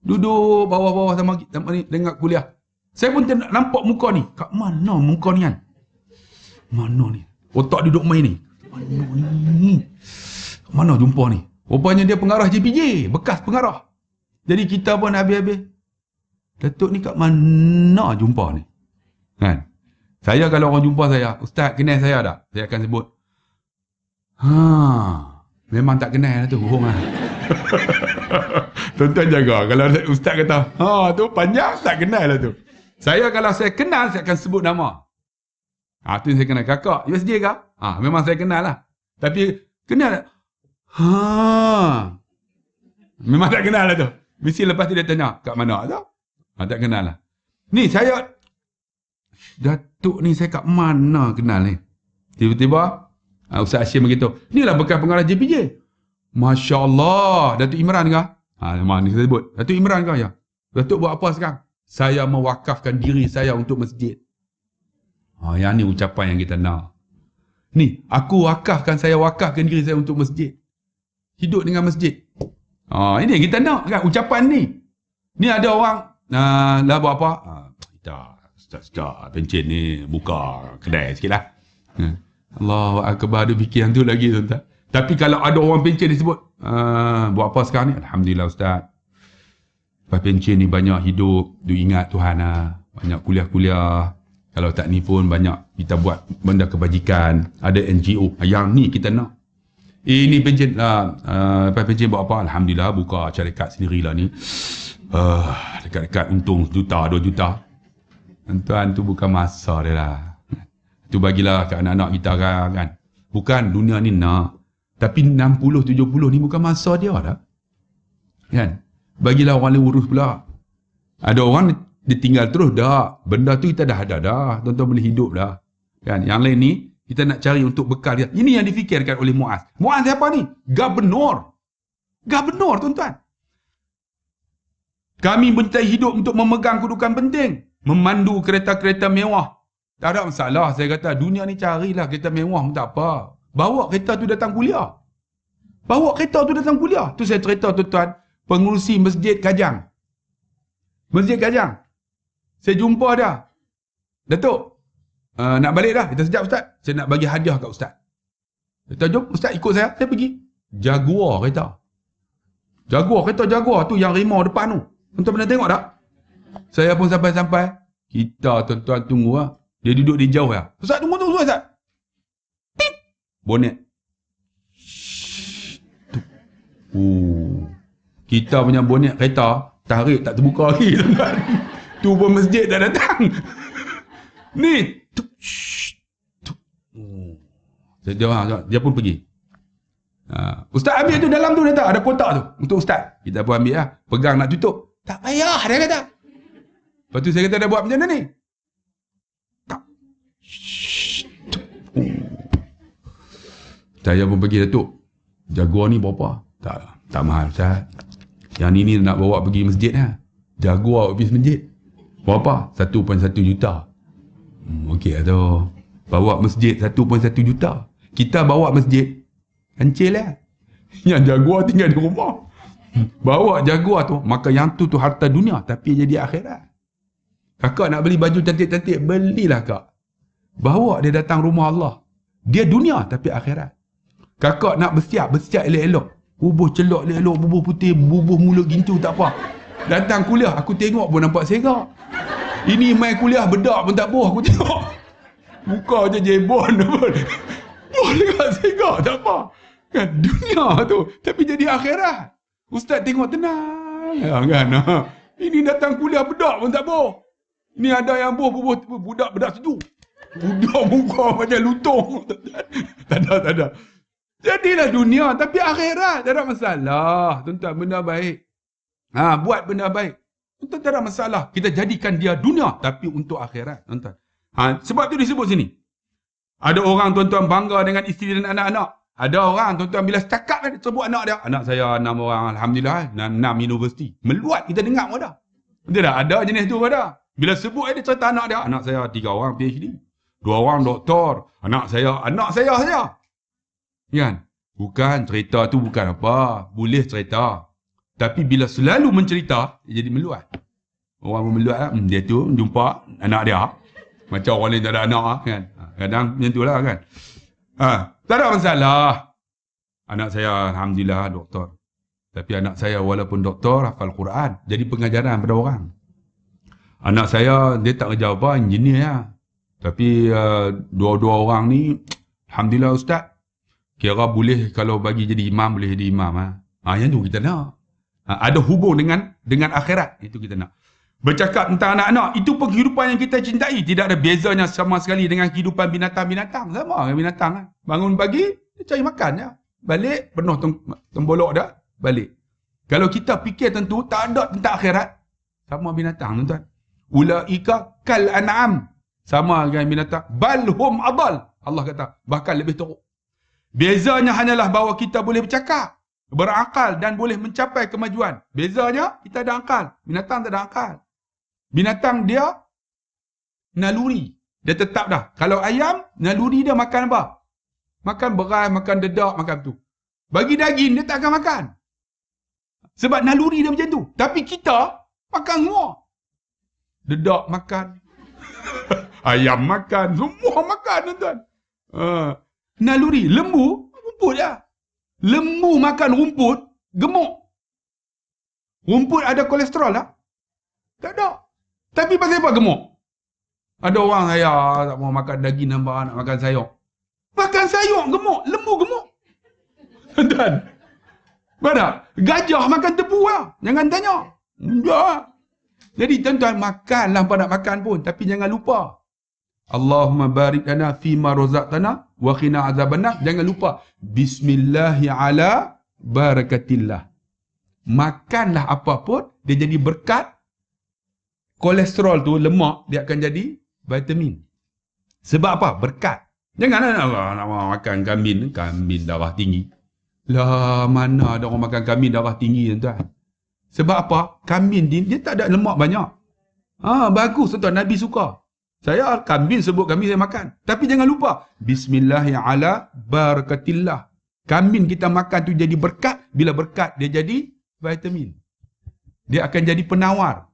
Duduk bawah-bawah sama kita ni dengar kuliah. Saya pun tak nampak muka ni. Kat mana muka ni kan? Mana ni? Otak duduk main ni. Mana ni? Mana jumpa ni? Rupanya dia pengarah JPJ, bekas pengarah. Jadi kita pun habis-habis. Datuk ni kat mana jumpa ni? Kan? Saya kalau orang jumpa saya, Ustaz kenal saya tak? Saya akan sebut. Ha, memang tak kenal lah tu, bohong lah. (laughs) Tuan-tuan jaga. Kalau Ustaz kata, ha tu panjang tak kenal lah tu. Saya kalau saya kenal, saya akan sebut nama. Ha, tu saya kenal kakak. USJ ke? Ha, memang saya kenal lah. Tapi, kenal Ha. Memang tak kenal lah tu. Mesti lepas tu dia tanya, kat mana tu? Ha, tak kenal lah. Ni saya, Datuk ni saya kat mana kenal ni? Tiba-tiba, ha, Ustaz Hashim begitu. Inilah bekas pengarah JPJ. Masya Allah. Datuk Imran ke? Ha, ni saya sebut. Datuk Imran ke? Ya. Datuk buat apa sekarang? Saya mewakafkan diri saya untuk masjid. Ha, yang ni ucapan yang kita nak. Ni, aku wakafkan, saya wakafkan diri saya untuk masjid hidup dengan masjid. Ha, ini yang kita nak kan ucapan ni. Ni ada orang uh, dah buat apa? Ha, kita start-start pencen ni buka kedai sikitlah. Ha. Allah akbar ada fikiran tu lagi tuan-tuan. Tapi kalau ada orang pencen disebut, uh, buat apa sekarang ni? Alhamdulillah Ustaz. Lepas pencen ni banyak hidup, tu ingat Tuhan lah. Banyak kuliah-kuliah. Kalau tak ni pun banyak kita buat benda kebajikan. Ada NGO. Yang ni kita nak. Ini pencen lah. Uh, pencen buat apa? Alhamdulillah buka syarikat sendirilah ni. Uh, dekat-dekat untung juta, dua juta. Tuan tu bukan masa dia lah. Tu bagilah ke anak-anak kita kan. Bukan dunia ni nak. Tapi 60-70 ni bukan masa dia dah. Kan? Bagilah orang lain urus pula. Ada orang ditinggal terus dah. Benda tu kita dah ada dah. Tuan-tuan boleh hidup dah. Kan? Yang lain ni, kita nak cari untuk bekal dia. Ini yang difikirkan oleh Muaz. Muaz siapa ni? Gubernur. Gubernur tuan-tuan. Kami mencintai hidup untuk memegang kedudukan penting. Memandu kereta-kereta mewah. Tak ada masalah. Saya kata dunia ni carilah kereta mewah pun tak apa. Bawa kereta tu datang kuliah. Bawa kereta tu datang kuliah. Tu saya cerita tuan-tuan. Pengurusi masjid Kajang. Masjid Kajang. Saya jumpa dia. Datuk, uh, nak balik dah. Kita sejak Ustaz. Saya nak bagi hadiah kat Ustaz. Kata, jom Ustaz ikut saya. Saya pergi. Jaguar kereta. Jaguar, kereta Jaguar tu yang rimau depan tu. Tuan-tuan pernah tengok tak? Saya pun sampai-sampai. Kita tuan-tuan tunggu lah. Dia duduk di jauh lah. Ustaz tunggu tunggu Ustaz. Bonet. Oh. Kita punya bonet kereta tarik tak terbuka lagi. (laughs) Tu pun masjid dah datang. (laughs) Ni. Oh. Dia, dia pun pergi. Ha. Ustaz ambil tu dalam tu dia tak ada kotak tu untuk ustaz. Kita pun ambil lah. Pegang nak tutup. Tak payah dia kata. Lepas tu saya kata dah buat macam mana ni? Tak. Oh. Saya pun pergi Datuk. Jaguar ni berapa? Tak, tak mahal Ustaz. Yang ni ni nak bawa pergi masjid lah. Jaguar pergi masjid. Berapa? 1.1 juta. Hmm, Okey lah tu. Bawa masjid 1.1 juta. Kita bawa masjid Hancil lah. (laughs) Yang jaguar tinggal di rumah. Bawa jaguar tu. Maka yang tu tu harta dunia. Tapi jadi akhirat. Kakak nak beli baju cantik-cantik. Belilah kak. Bawa dia datang rumah Allah. Dia dunia tapi akhirat. Kakak nak bersiap. Bersiap elok-elok. Bubuh celok elok-elok. Bubuh putih. Bubuh mulut gincu tak apa. Datang kuliah. Aku tengok pun nampak segak. Ini main kuliah bedak pun tak boh. Aku tengok. Muka je jebon (laughs) pun. Boleh kat segak tak apa. Kan dunia tu. Tapi jadi akhirat. Ustaz tengok tenang. Ya, kan? Ha. Ini datang kuliah bedak pun tak boh. Ini ada yang boh boh budak bedak sejuk. Budak muka macam lutung. (laughs) tak ada, tak ada. Jadilah dunia tapi akhirat tak ada masalah. Tuan-tuan benda baik. Ha, buat benda baik. Tuan-tuan tak ada masalah. Kita jadikan dia dunia tapi untuk akhirat. Tuan-tuan. Ha, sebab tu disebut sini. Ada orang tuan-tuan bangga dengan isteri dan anak-anak. Ada orang tuan-tuan bila cakap kan sebut anak dia. Anak saya enam orang alhamdulillah enam universiti. Meluat kita dengar pun dah. Betul tak? Ada jenis tu pada. Bila sebut dia cerita anak dia, anak saya tiga orang PhD. Dua orang doktor. Anak saya, anak saya saja. Kan? Bukan cerita tu bukan apa. Boleh cerita. Tapi bila selalu mencerita, dia jadi meluat. Orang pun meluat lah. Dia tu jumpa anak dia. Macam orang lain tak ada anak kan. Ha, kadang macam tu lah kan. Ha, tak ada masalah. Anak saya Alhamdulillah doktor. Tapi anak saya walaupun doktor hafal Quran. Jadi pengajaran pada orang. Anak saya dia tak kerja apa, engineer ya. Tapi uh, dua-dua orang ni Alhamdulillah Ustaz. Kira boleh kalau bagi jadi imam boleh jadi imam. Ha, ha yang tu kita nak. Ha, ada hubung dengan dengan akhirat. Itu kita nak. Bercakap tentang anak-anak. Itu pun kehidupan yang kita cintai. Tidak ada bezanya sama sekali dengan kehidupan binatang-binatang. Sama dengan binatang. Kan? Bangun pagi, dia cari makan. Ya. Balik, penuh tembolok dah. Balik. Kalau kita fikir tentu, tak ada tentang akhirat. Sama binatang, tuan-tuan. Ula'ika kal an'am. Sama dengan binatang. Balhum adal. Allah kata, bahkan lebih teruk. Bezanya hanyalah bahawa kita boleh bercakap. Berakal dan boleh mencapai kemajuan. Bezanya, kita ada akal. Binatang tak ada akal. Binatang dia naluri. Dia tetap dah. Kalau ayam, naluri dia makan apa? Makan beras, makan dedak, makan tu. Bagi daging, dia tak akan makan. Sebab naluri dia macam tu. Tapi kita, makan semua. Dedak makan. (laughs) ayam makan. Semua makan, tuan-tuan. Uh, naluri. Lembu, rumput je. Lembu makan rumput, gemuk. Rumput ada kolesterol tak? Tak ada. Tapi pasal apa gemuk? Ada orang saya tak mau makan daging nampak nak makan sayur. Makan sayur gemuk, lembu gemuk. (laughs) Dan Mana? Gajah makan tebu lah. Jangan tanya. Enggak. Jadi tuan-tuan makanlah pada makan pun tapi jangan lupa. Allahumma barik lana fi ma razaqtana wa qina azabannar. Jangan lupa bismillahi ala barakatillah. Makanlah apa pun dia jadi berkat kolesterol tu lemak dia akan jadi vitamin. Sebab apa? Berkat. Jangan nak, nak makan kambing, kambing darah tinggi. Lah mana ada orang makan kambing darah tinggi tuan. Sebab apa? Kambing dia, dia tak ada lemak banyak. Ah ha, bagus tuan Nabi suka. Saya kambing sebut kambing saya makan. Tapi jangan lupa bismillahirrahmanirrahim. Kambing kita makan tu jadi berkat, bila berkat dia jadi vitamin. Dia akan jadi penawar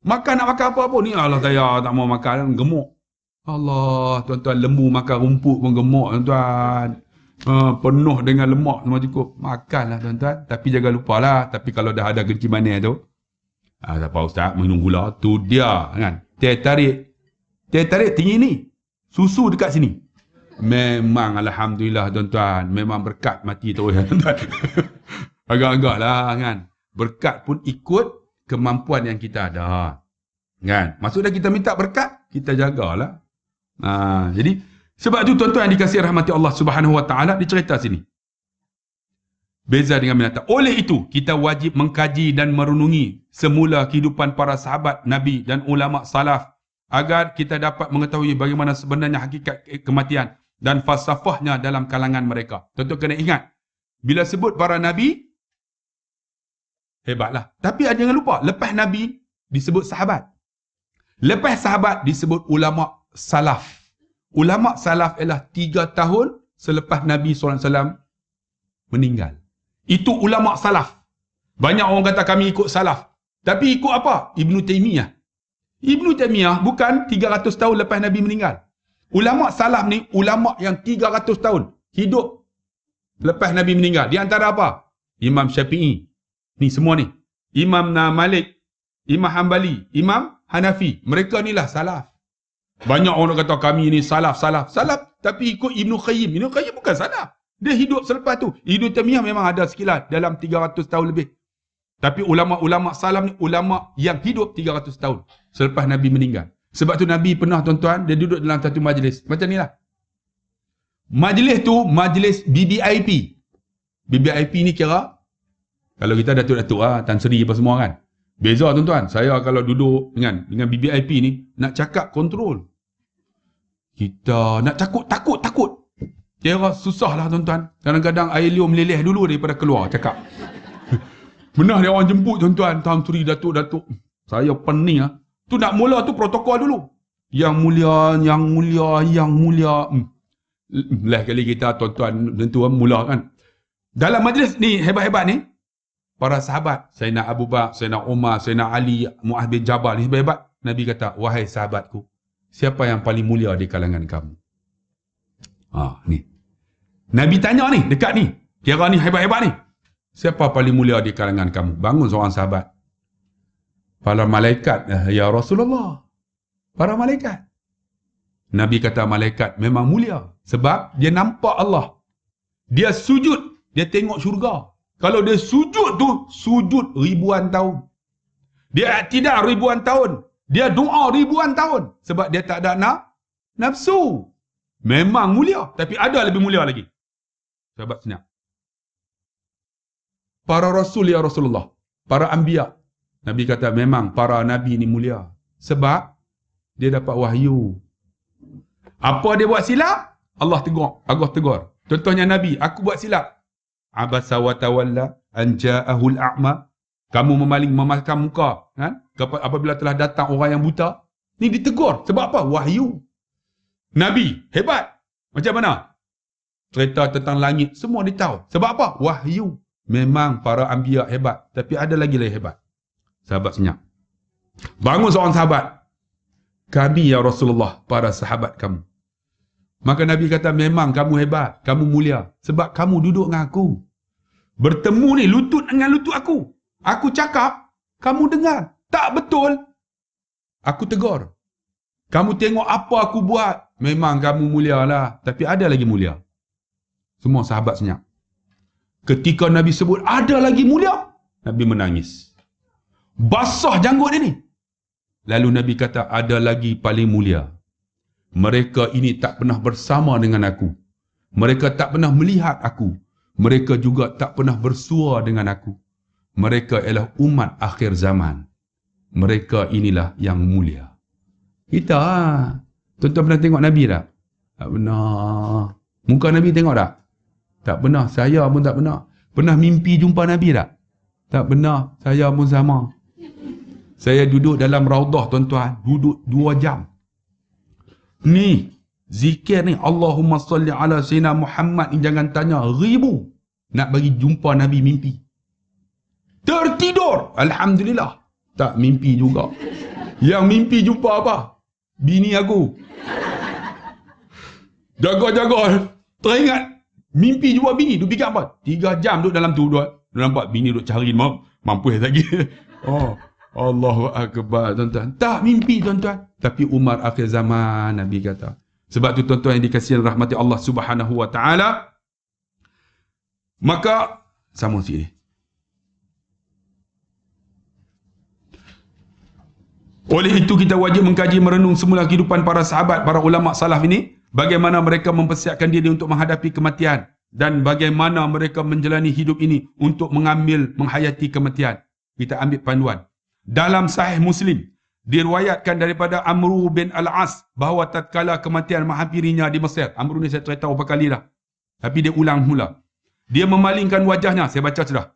Makan nak makan apa pun. Ni Allah saya tak mau makan. Gemuk. Allah, tuan-tuan lembu makan rumput pun gemuk tuan-tuan. Uh, penuh dengan lemak semua cukup. Makanlah tuan-tuan. Tapi jangan lupa lah. Tapi kalau dah ada kencing manis tu. Ah, tak apa ustaz, minum gula. Tu dia kan. Teh tarik. Teh tarik tinggi ni. Susu dekat sini. Memang Alhamdulillah tuan-tuan. Memang berkat mati tu ya (laughs) tuan-tuan. Agak-agak lah kan. Berkat pun ikut kemampuan yang kita ada. Kan? Maksudnya kita minta berkat, kita jagalah. Ha, jadi sebab tu tuan-tuan yang dikasihi rahmati Allah Subhanahu Wa Taala dicerita sini. Beza dengan binatang. Oleh itu, kita wajib mengkaji dan merenungi semula kehidupan para sahabat Nabi dan ulama salaf agar kita dapat mengetahui bagaimana sebenarnya hakikat kematian dan falsafahnya dalam kalangan mereka. Tentu kena ingat, bila sebut para Nabi, hebatlah. Tapi jangan lupa, lepas Nabi disebut sahabat. Lepas sahabat disebut ulama salaf. Ulama salaf ialah tiga tahun selepas Nabi SAW meninggal. Itu ulama salaf. Banyak orang kata kami ikut salaf. Tapi ikut apa? Ibn Taymiyah. Ibn Taymiyah bukan 300 tahun lepas Nabi meninggal. Ulama salaf ni ulama yang 300 tahun hidup lepas Nabi meninggal. Di antara apa? Imam Syafi'i. Ni semua ni. Imam Malik, Imam Hanbali, Imam Hanafi. Mereka ni lah salaf. Banyak orang kata kami ni salaf, salaf. Salaf tapi ikut Ibn Qayyim. Ibn Qayyim bukan salaf. Dia hidup selepas tu. Ibn Taymiyah memang ada sekilas dalam 300 tahun lebih. Tapi ulama-ulama salaf ni ulama yang hidup 300 tahun selepas Nabi meninggal. Sebab tu Nabi pernah tuan-tuan, dia duduk dalam satu majlis. Macam ni lah. Majlis tu, majlis BBIP. BBIP ni kira, kalau kita datuk-datuk lah, Tan Seri apa semua kan. Beza tuan-tuan. Saya kalau duduk dengan dengan BBIP ni, nak cakap kontrol. Kita nak takut, takut, takut. Kira susah lah tuan-tuan. Kadang-kadang air liur meleleh dulu daripada keluar cakap. (laughs) Benar dia orang jemput tuan-tuan. Tahun Suri Datuk-Datuk. Saya pening lah. Tu nak mula tu protokol dulu. Yang mulia, yang mulia, yang mulia. Hmm. Lah kali kita tuan-tuan tentu mula kan. Dalam majlis ni hebat-hebat ni para sahabat, Sayyidina Abu Bakar, Sayyidina Umar, Sayyidina Ali, Muaz bin Jabal ni hebat. Nabi kata, "Wahai sahabatku, siapa yang paling mulia di kalangan kamu?" Ah, ni. Nabi tanya ni dekat ni. Kira ni hebat-hebat ni. Siapa paling mulia di kalangan kamu? Bangun seorang sahabat. Para malaikat, eh, ya Rasulullah. Para malaikat. Nabi kata malaikat memang mulia sebab dia nampak Allah. Dia sujud, dia tengok syurga. Kalau dia sujud tu, sujud ribuan tahun. Dia tidak ribuan tahun. Dia doa ribuan tahun. Sebab dia tak ada nak nafsu. Memang mulia. Tapi ada lebih mulia lagi. Sahabat senyap. Para Rasul ya Rasulullah. Para Ambiya. Nabi kata memang para Nabi ni mulia. Sebab dia dapat wahyu. Apa dia buat silap? Allah tegur. Allah tegur. Contohnya Nabi. Aku buat silap abasa wa tawalla an ja'ahul a'ma kamu memaling memalkan muka kan apabila telah datang orang yang buta ni ditegur sebab apa wahyu nabi hebat macam mana cerita tentang langit semua dia tahu sebab apa wahyu memang para anbiya hebat tapi ada lagi lagi hebat sahabat senyap bangun seorang sahabat kami ya Rasulullah para sahabat kamu Maka Nabi kata, memang kamu hebat, kamu mulia. Sebab kamu duduk dengan aku. Bertemu ni lutut dengan lutut aku. Aku cakap, kamu dengar. Tak betul. Aku tegur. Kamu tengok apa aku buat. Memang kamu mulia lah. Tapi ada lagi mulia. Semua sahabat senyap. Ketika Nabi sebut, ada lagi mulia. Nabi menangis. Basah janggut dia ni. Lalu Nabi kata, ada lagi paling mulia. Mereka ini tak pernah bersama dengan aku. Mereka tak pernah melihat aku. Mereka juga tak pernah bersua dengan aku. Mereka ialah umat akhir zaman. Mereka inilah yang mulia. Kita ha. Tuan-tuan pernah tengok Nabi tak? Tak pernah. Muka Nabi tengok tak? Tak pernah. Saya pun tak pernah. Pernah mimpi jumpa Nabi tak? Tak pernah. Saya pun sama. Saya duduk dalam raudah tuan-tuan. Duduk dua jam. Ni, zikir ni Allahumma salli ala sayyidina Muhammad ni jangan tanya ribu nak bagi jumpa Nabi mimpi. Tertidur. Alhamdulillah. Tak mimpi juga. Yang mimpi jumpa apa? Bini aku. Jaga-jaga. Teringat. Mimpi jumpa bini. Dia fikir apa? Tiga jam duduk dalam tu. Duduk. Nampak bini duduk cari. Mampu lagi. (laughs) Oh. Allahu Akbar tuan-tuan. Tak mimpi tuan-tuan. Tapi Umar akhir zaman Nabi kata. Sebab tu tuan-tuan yang dikasihi rahmati Allah Subhanahu wa taala. Maka sama sini. Oleh itu kita wajib mengkaji merenung semula kehidupan para sahabat, para ulama salaf ini, bagaimana mereka mempersiapkan diri untuk menghadapi kematian dan bagaimana mereka menjalani hidup ini untuk mengambil menghayati kematian. Kita ambil panduan. Dalam sahih Muslim diriwayatkan daripada Amru bin Al-As bahawa tatkala kematian menghampirinya di Mesir. Amru ni saya cerita berapa kali dah. Tapi dia ulang mula. Dia memalingkan wajahnya, saya baca sudah.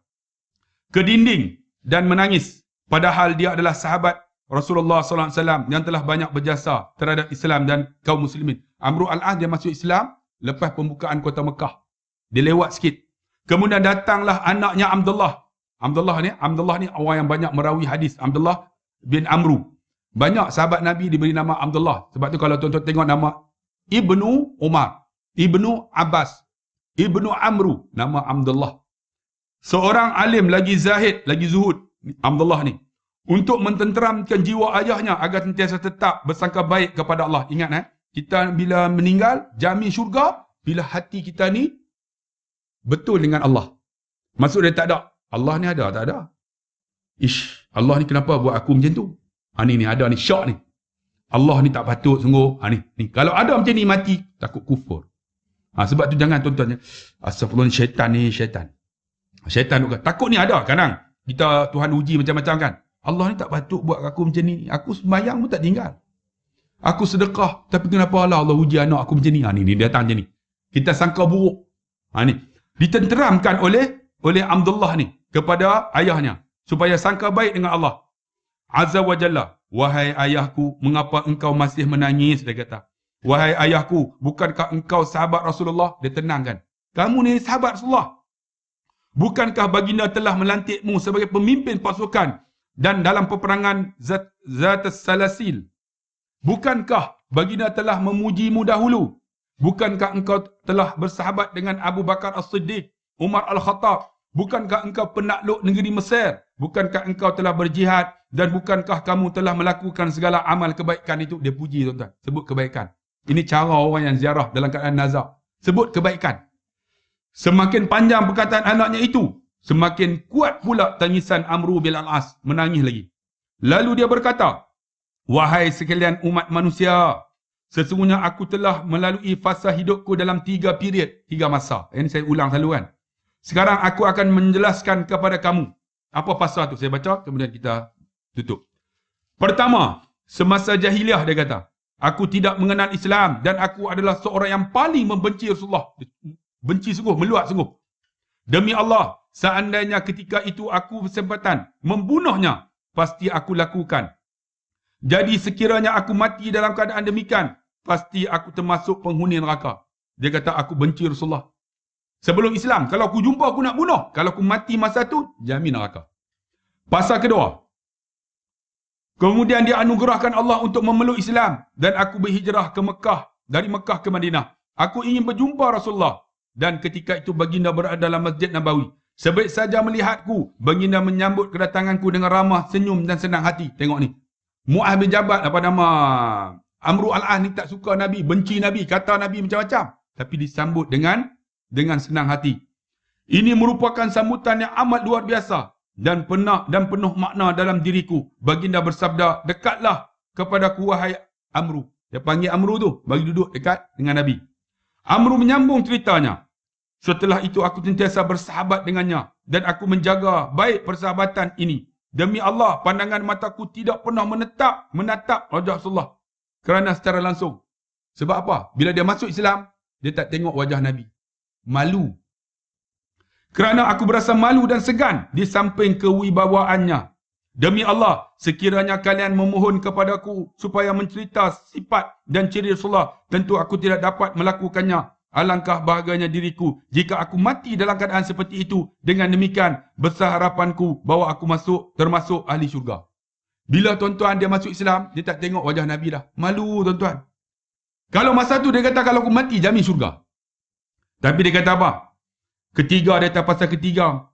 Ke dinding dan menangis. Padahal dia adalah sahabat Rasulullah SAW yang telah banyak berjasa terhadap Islam dan kaum muslimin. Amru al-As dia masuk Islam lepas pembukaan kota Mekah. Dia lewat sikit. Kemudian datanglah anaknya Abdullah. Abdullah ni, Abdullah ni orang yang banyak merawi hadis. Abdullah bin Amru. Banyak sahabat Nabi diberi nama Abdullah. Sebab tu kalau tuan-tuan tengok nama Ibnu Umar, Ibnu Abbas, Ibnu Amru, nama Abdullah. Seorang alim lagi zahid, lagi zuhud, Abdullah ni. Untuk mententeramkan jiwa ayahnya agar sentiasa tetap bersangka baik kepada Allah. Ingat eh, kita bila meninggal, jamin syurga, bila hati kita ni betul dengan Allah. Maksud dia tak ada. Allah ni ada, tak ada. Ish, Allah ni kenapa buat aku macam tu? Ha ni ni ada ni, syok ni. Allah ni tak patut sungguh. Ha ni, ni. Kalau ada macam ni mati, takut kufur. Ha, sebab tu jangan tuan-tuan. Astagfirullah syaitan ni syaitan. Syaitan tu takut ni ada kadang. Kita Tuhan uji macam-macam kan. Allah ni tak patut buat aku macam ni. Aku sembahyang pun tak tinggal. Aku sedekah. Tapi kenapa Allah Allah uji anak aku macam ni. Ha, ni, ni datang macam ni. Kita sangka buruk. Ha, ni. Ditenteramkan oleh oleh Abdullah ni. Kepada ayahnya. Supaya sangka baik dengan Allah. Azza wa Jalla. Wahai ayahku. Mengapa engkau masih menangis? Dia kata. Wahai ayahku, bukankah engkau sahabat Rasulullah? Dia tenangkan. Kamu ni sahabat Rasulullah. Bukankah baginda telah melantikmu sebagai pemimpin pasukan dan dalam peperangan Zat, Zat Salasil? Bukankah baginda telah memujimu dahulu? Bukankah engkau telah bersahabat dengan Abu Bakar As-Siddiq, Umar Al-Khattab? Bukankah engkau penakluk negeri Mesir? Bukankah engkau telah berjihad? Dan bukankah kamu telah melakukan segala amal kebaikan itu? Dia puji tuan-tuan. Sebut kebaikan. Ini cara orang yang ziarah dalam keadaan nazar. Sebut kebaikan. Semakin panjang perkataan anaknya itu, semakin kuat pula tangisan Amru bin Al-As menangis lagi. Lalu dia berkata, Wahai sekalian umat manusia, sesungguhnya aku telah melalui fasa hidupku dalam tiga period, tiga masa. Ini saya ulang selalu kan. Sekarang aku akan menjelaskan kepada kamu. Apa fasa tu? Saya baca, kemudian kita tutup. Pertama, semasa jahiliah dia kata. Aku tidak mengenal Islam dan aku adalah seorang yang paling membenci Rasulullah. Benci sungguh, meluat sungguh. Demi Allah, seandainya ketika itu aku bersempatan membunuhnya, pasti aku lakukan. Jadi sekiranya aku mati dalam keadaan demikian, pasti aku termasuk penghuni neraka. Dia kata aku benci Rasulullah. Sebelum Islam, kalau aku jumpa aku nak bunuh. Kalau aku mati masa tu, jamin neraka. Pasal kedua, Kemudian dia anugerahkan Allah untuk memeluk Islam dan aku berhijrah ke Mekah dari Mekah ke Madinah. Aku ingin berjumpa Rasulullah dan ketika itu baginda berada dalam Masjid Nabawi. Sebaik saja melihatku, baginda menyambut kedatanganku dengan ramah, senyum dan senang hati. Tengok ni. Mu'ah bin Jabat apa nama? Amru al-Ah ni tak suka Nabi, benci Nabi, kata Nabi macam-macam. Tapi disambut dengan dengan senang hati. Ini merupakan sambutan yang amat luar biasa dan pernah dan penuh makna dalam diriku. Baginda bersabda, dekatlah kepada ku wahai Amru. Dia panggil Amru tu, bagi duduk dekat dengan Nabi. Amru menyambung ceritanya. Setelah itu aku sentiasa bersahabat dengannya dan aku menjaga baik persahabatan ini. Demi Allah, pandangan mataku tidak pernah menetap, menatap Rasulullah. Kerana secara langsung. Sebab apa? Bila dia masuk Islam, dia tak tengok wajah Nabi. Malu kerana aku berasa malu dan segan di samping kewibawaannya. Demi Allah, sekiranya kalian memohon kepadaku supaya mencerita sifat dan ciri Rasulullah, tentu aku tidak dapat melakukannya. Alangkah bahagianya diriku jika aku mati dalam keadaan seperti itu. Dengan demikian, besar harapanku bahawa aku masuk termasuk ahli syurga. Bila tuan-tuan dia masuk Islam, dia tak tengok wajah Nabi dah. Malu tuan-tuan. Kalau masa tu dia kata kalau aku mati jamin syurga. Tapi dia kata apa? Ketiga dia kata pasal ketiga.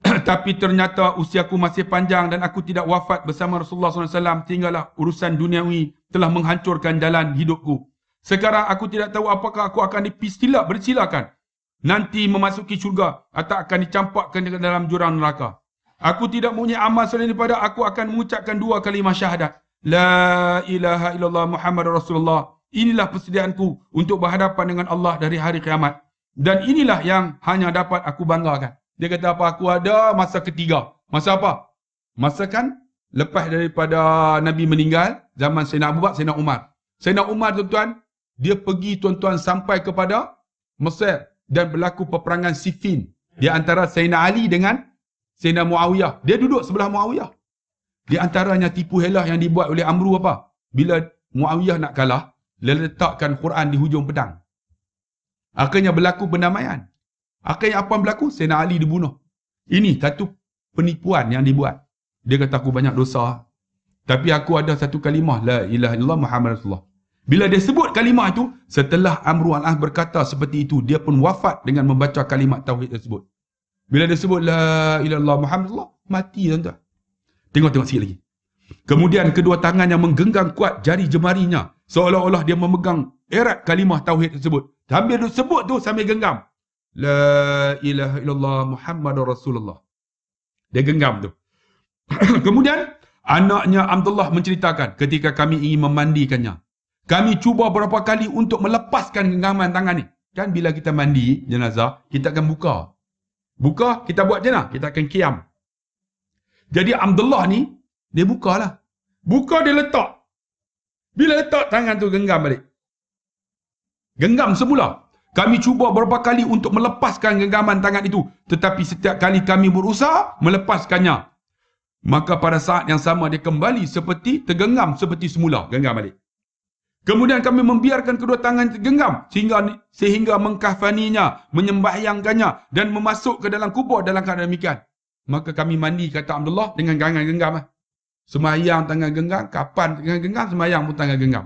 (clears throat) Tapi ternyata usiaku masih panjang dan aku tidak wafat bersama Rasulullah SAW. Tinggallah urusan duniawi telah menghancurkan jalan hidupku. Sekarang aku tidak tahu apakah aku akan dipistilak bersilakan. Nanti memasuki syurga atau akan dicampakkan ke dalam jurang neraka. Aku tidak punya amal selain daripada aku akan mengucapkan dua kalimah syahadat. La ilaha illallah Muhammad Rasulullah. Inilah persediaanku untuk berhadapan dengan Allah dari hari kiamat. Dan inilah yang hanya dapat aku banggakan. Dia kata apa? Aku ada masa ketiga. Masa apa? Masa kan lepas daripada Nabi meninggal, zaman Sayyidina Abu Bakar, Sayyidina Umar. Sayyidina Umar tuan-tuan, dia pergi tuan-tuan sampai kepada Mesir dan berlaku peperangan Siffin. Di antara Sayyidina Ali dengan Sayyidina Muawiyah. Dia duduk sebelah Muawiyah. Di antaranya tipu helah yang dibuat oleh Amru apa? Bila Muawiyah nak kalah, dia letakkan Quran di hujung pedang. Akhirnya berlaku pendamaian. Akhirnya apa yang berlaku? Sayyidina Ali dibunuh. Ini satu penipuan yang dibuat. Dia kata aku banyak dosa. Tapi aku ada satu kalimah. La ilaha illallah Muhammad Rasulullah. Bila dia sebut kalimah itu, setelah Amru al-Ah berkata seperti itu, dia pun wafat dengan membaca kalimat tauhid tersebut. Bila dia sebut la ilallah Muhammadullah, mati tuan-tuan. Tengok-tengok sikit lagi. Kemudian kedua tangan yang menggenggam kuat jari jemarinya. Seolah-olah dia memegang erat kalimah tauhid tersebut. Sambil dia sebut tu sambil genggam. La ilaha illallah Muhammadur Rasulullah. Dia genggam tu. (clears throat) Kemudian anaknya Abdullah menceritakan ketika kami ingin memandikannya. Kami cuba beberapa kali untuk melepaskan genggaman tangan ni. Kan bila kita mandi jenazah, kita akan buka Buka, kita buat je lah. Kita akan kiam. Jadi Abdullah ni, dia buka lah. Buka dia letak. Bila letak, tangan tu genggam balik. Genggam semula. Kami cuba beberapa kali untuk melepaskan genggaman tangan itu. Tetapi setiap kali kami berusaha melepaskannya. Maka pada saat yang sama dia kembali seperti tergenggam seperti semula. Genggam balik. Kemudian kami membiarkan kedua tangan tergenggam sehingga sehingga mengkafaninya, menyembahyangkannya dan memasuk ke dalam kubur dalam keadaan demikian. Maka kami mandi kata Abdullah dengan tangan genggam. Semayang tangan genggam, kapan tangan genggam, semayang pun tangan genggam.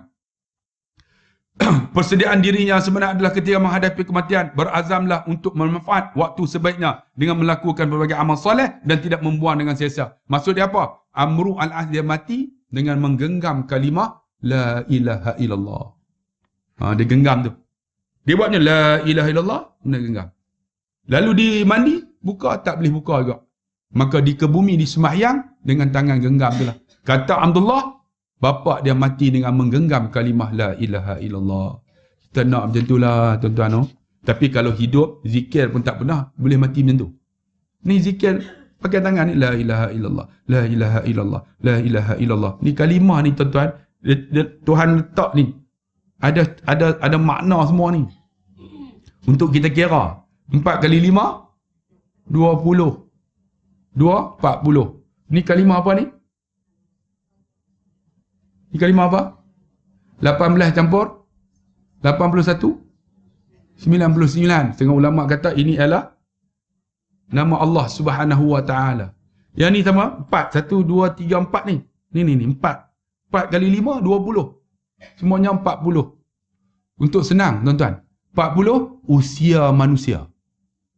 (clears throat) Persediaan dirinya sebenarnya adalah ketika menghadapi kematian, berazamlah untuk memanfaat waktu sebaiknya dengan melakukan berbagai amal soleh dan tidak membuang dengan sia-sia. Maksud dia apa? Amru al-Az dia mati dengan menggenggam kalimah La ilaha illallah. Ha, dia genggam tu. Dia buatnya La ilaha illallah, dia genggam. Lalu di mandi, buka tak boleh buka juga. Maka di kebumi di semahyang dengan tangan genggam tu lah. Kata Abdullah, bapa dia mati dengan menggenggam kalimah La ilaha illallah. Kita nak macam tu lah tuan-tuan. No? Tapi kalau hidup, zikir pun tak pernah, boleh mati macam tu. Ni zikir pakai tangan ni La ilaha illallah. La ilaha illallah. La ilaha illallah. Ni kalimah ni tuan-tuan, Tuhan letak ni ada ada ada makna semua ni untuk kita kira 4 kali 5 20 2 40 ni kalimah apa ni ni kalimah apa 18 campur 81 99 setengah ulama kata ini adalah nama Allah Subhanahu wa taala yang ni sama 4 1 2 3 4 ni ni ni ni 4 4 kali 5, 20. Semuanya 40. Untuk senang, tuan-tuan. 40, usia manusia.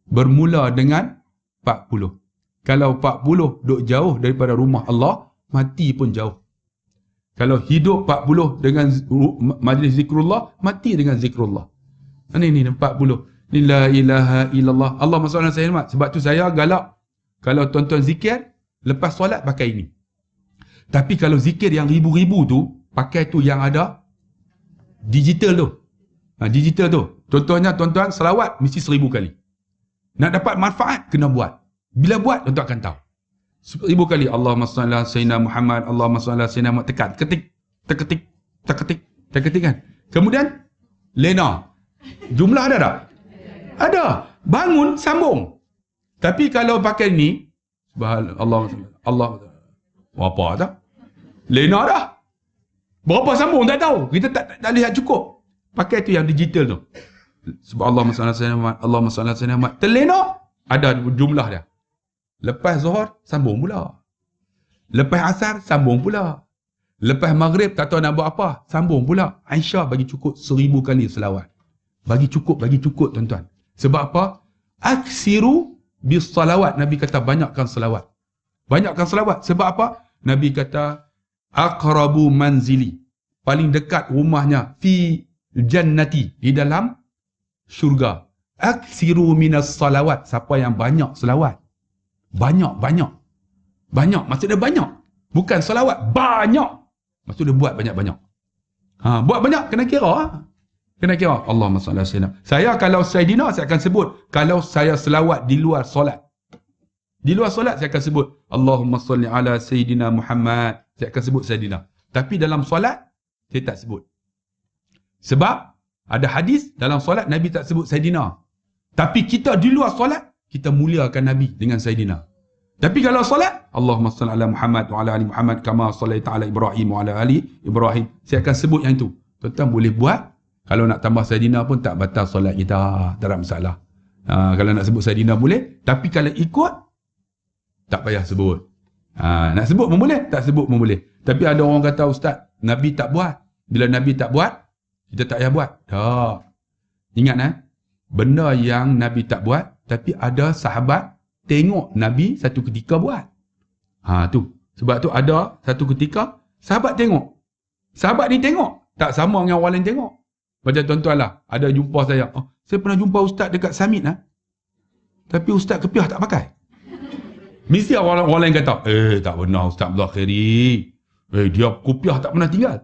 Bermula dengan 40. Kalau 40 duduk jauh daripada rumah Allah, mati pun jauh. Kalau hidup 40 dengan majlis zikrullah, mati dengan zikrullah. Ini ni 40. Ni la ilaha illallah. Allah SWT saya Sebab tu saya galak. Kalau tuan-tuan zikir, lepas solat pakai ini. Tapi kalau zikir yang ribu-ribu tu, pakai tu yang ada digital tu. Ha, digital tu. Contohnya tuan-tuan selawat mesti seribu kali. Nak dapat manfaat, kena buat. Bila buat, tuan-tuan akan tahu. Seribu kali. Allahumma salli sayyidina Muhammad. Allahumma salli sayyidina Muhammad. Tekan. Ketik. Terketik. Terketik. Terketik kan. Kemudian, lena. Jumlah ada tak? Ada. Bangun, sambung. Tapi kalau pakai ni, Allah Allah apa dah? Lena dah. Berapa sambung tak tahu. Kita tak, tak, tak lihat cukup. Pakai tu yang digital tu. Sebab Allah saya Allah saya Terlena ada jumlah dia. Lepas zuhur sambung pula. Lepas asar, sambung pula. Lepas maghrib, tak tahu nak buat apa. Sambung pula. Aisyah bagi cukup seribu kali selawat. Bagi cukup, bagi cukup tuan-tuan. Sebab apa? Aksiru bis salawat. Nabi kata banyakkan selawat. Banyakkan selawat. Sebab apa? Nabi kata, Aqrabu manzili. Paling dekat rumahnya. Fi jannati. Di dalam syurga. Aksiru minas salawat. Siapa yang banyak selawat. Banyak, banyak. Banyak, maksudnya banyak. Bukan salawat, banyak. Maksudnya buat banyak-banyak. Ha, buat banyak, kena kira. Kena kira. Salli ala Saya kalau Sayyidina, saya akan sebut. Kalau saya selawat di luar solat. Di luar solat, saya akan sebut. Allahumma salli ala Sayyidina Muhammad. Saya akan sebut Sayyidina. Tapi dalam solat, saya tak sebut. Sebab, ada hadis dalam solat, Nabi tak sebut Sayyidina. Tapi kita di luar solat, kita muliakan Nabi dengan Sayyidina. Tapi kalau solat, Allahumma salli ala Muhammad wa ala ali Muhammad kama sallaita ala Ibrahim wa ala ali Ibrahim. Saya akan sebut yang itu. Tuan-tuan boleh buat. Kalau nak tambah Sayyidina pun tak batal solat kita. Tak ada masalah. Ha, kalau nak sebut Sayyidina boleh. Tapi kalau ikut, tak payah sebut. Ha, nak sebut pun boleh, tak sebut pun boleh. Tapi ada orang kata, Ustaz, Nabi tak buat. Bila Nabi tak buat, kita tak payah buat. Tak. Ingat eh, benda yang Nabi tak buat, tapi ada sahabat tengok Nabi satu ketika buat. Ha tu. Sebab tu ada satu ketika sahabat tengok. Sahabat ni tengok. Tak sama dengan orang lain tengok. Macam tuan-tuan lah. Ada jumpa saya. Oh, saya pernah jumpa ustaz dekat summit lah. Tapi ustaz kepiah tak pakai. Mesti orang, orang lain kata, eh tak benar Ustaz Abdul Khairi. Eh dia kupiah tak pernah tinggal.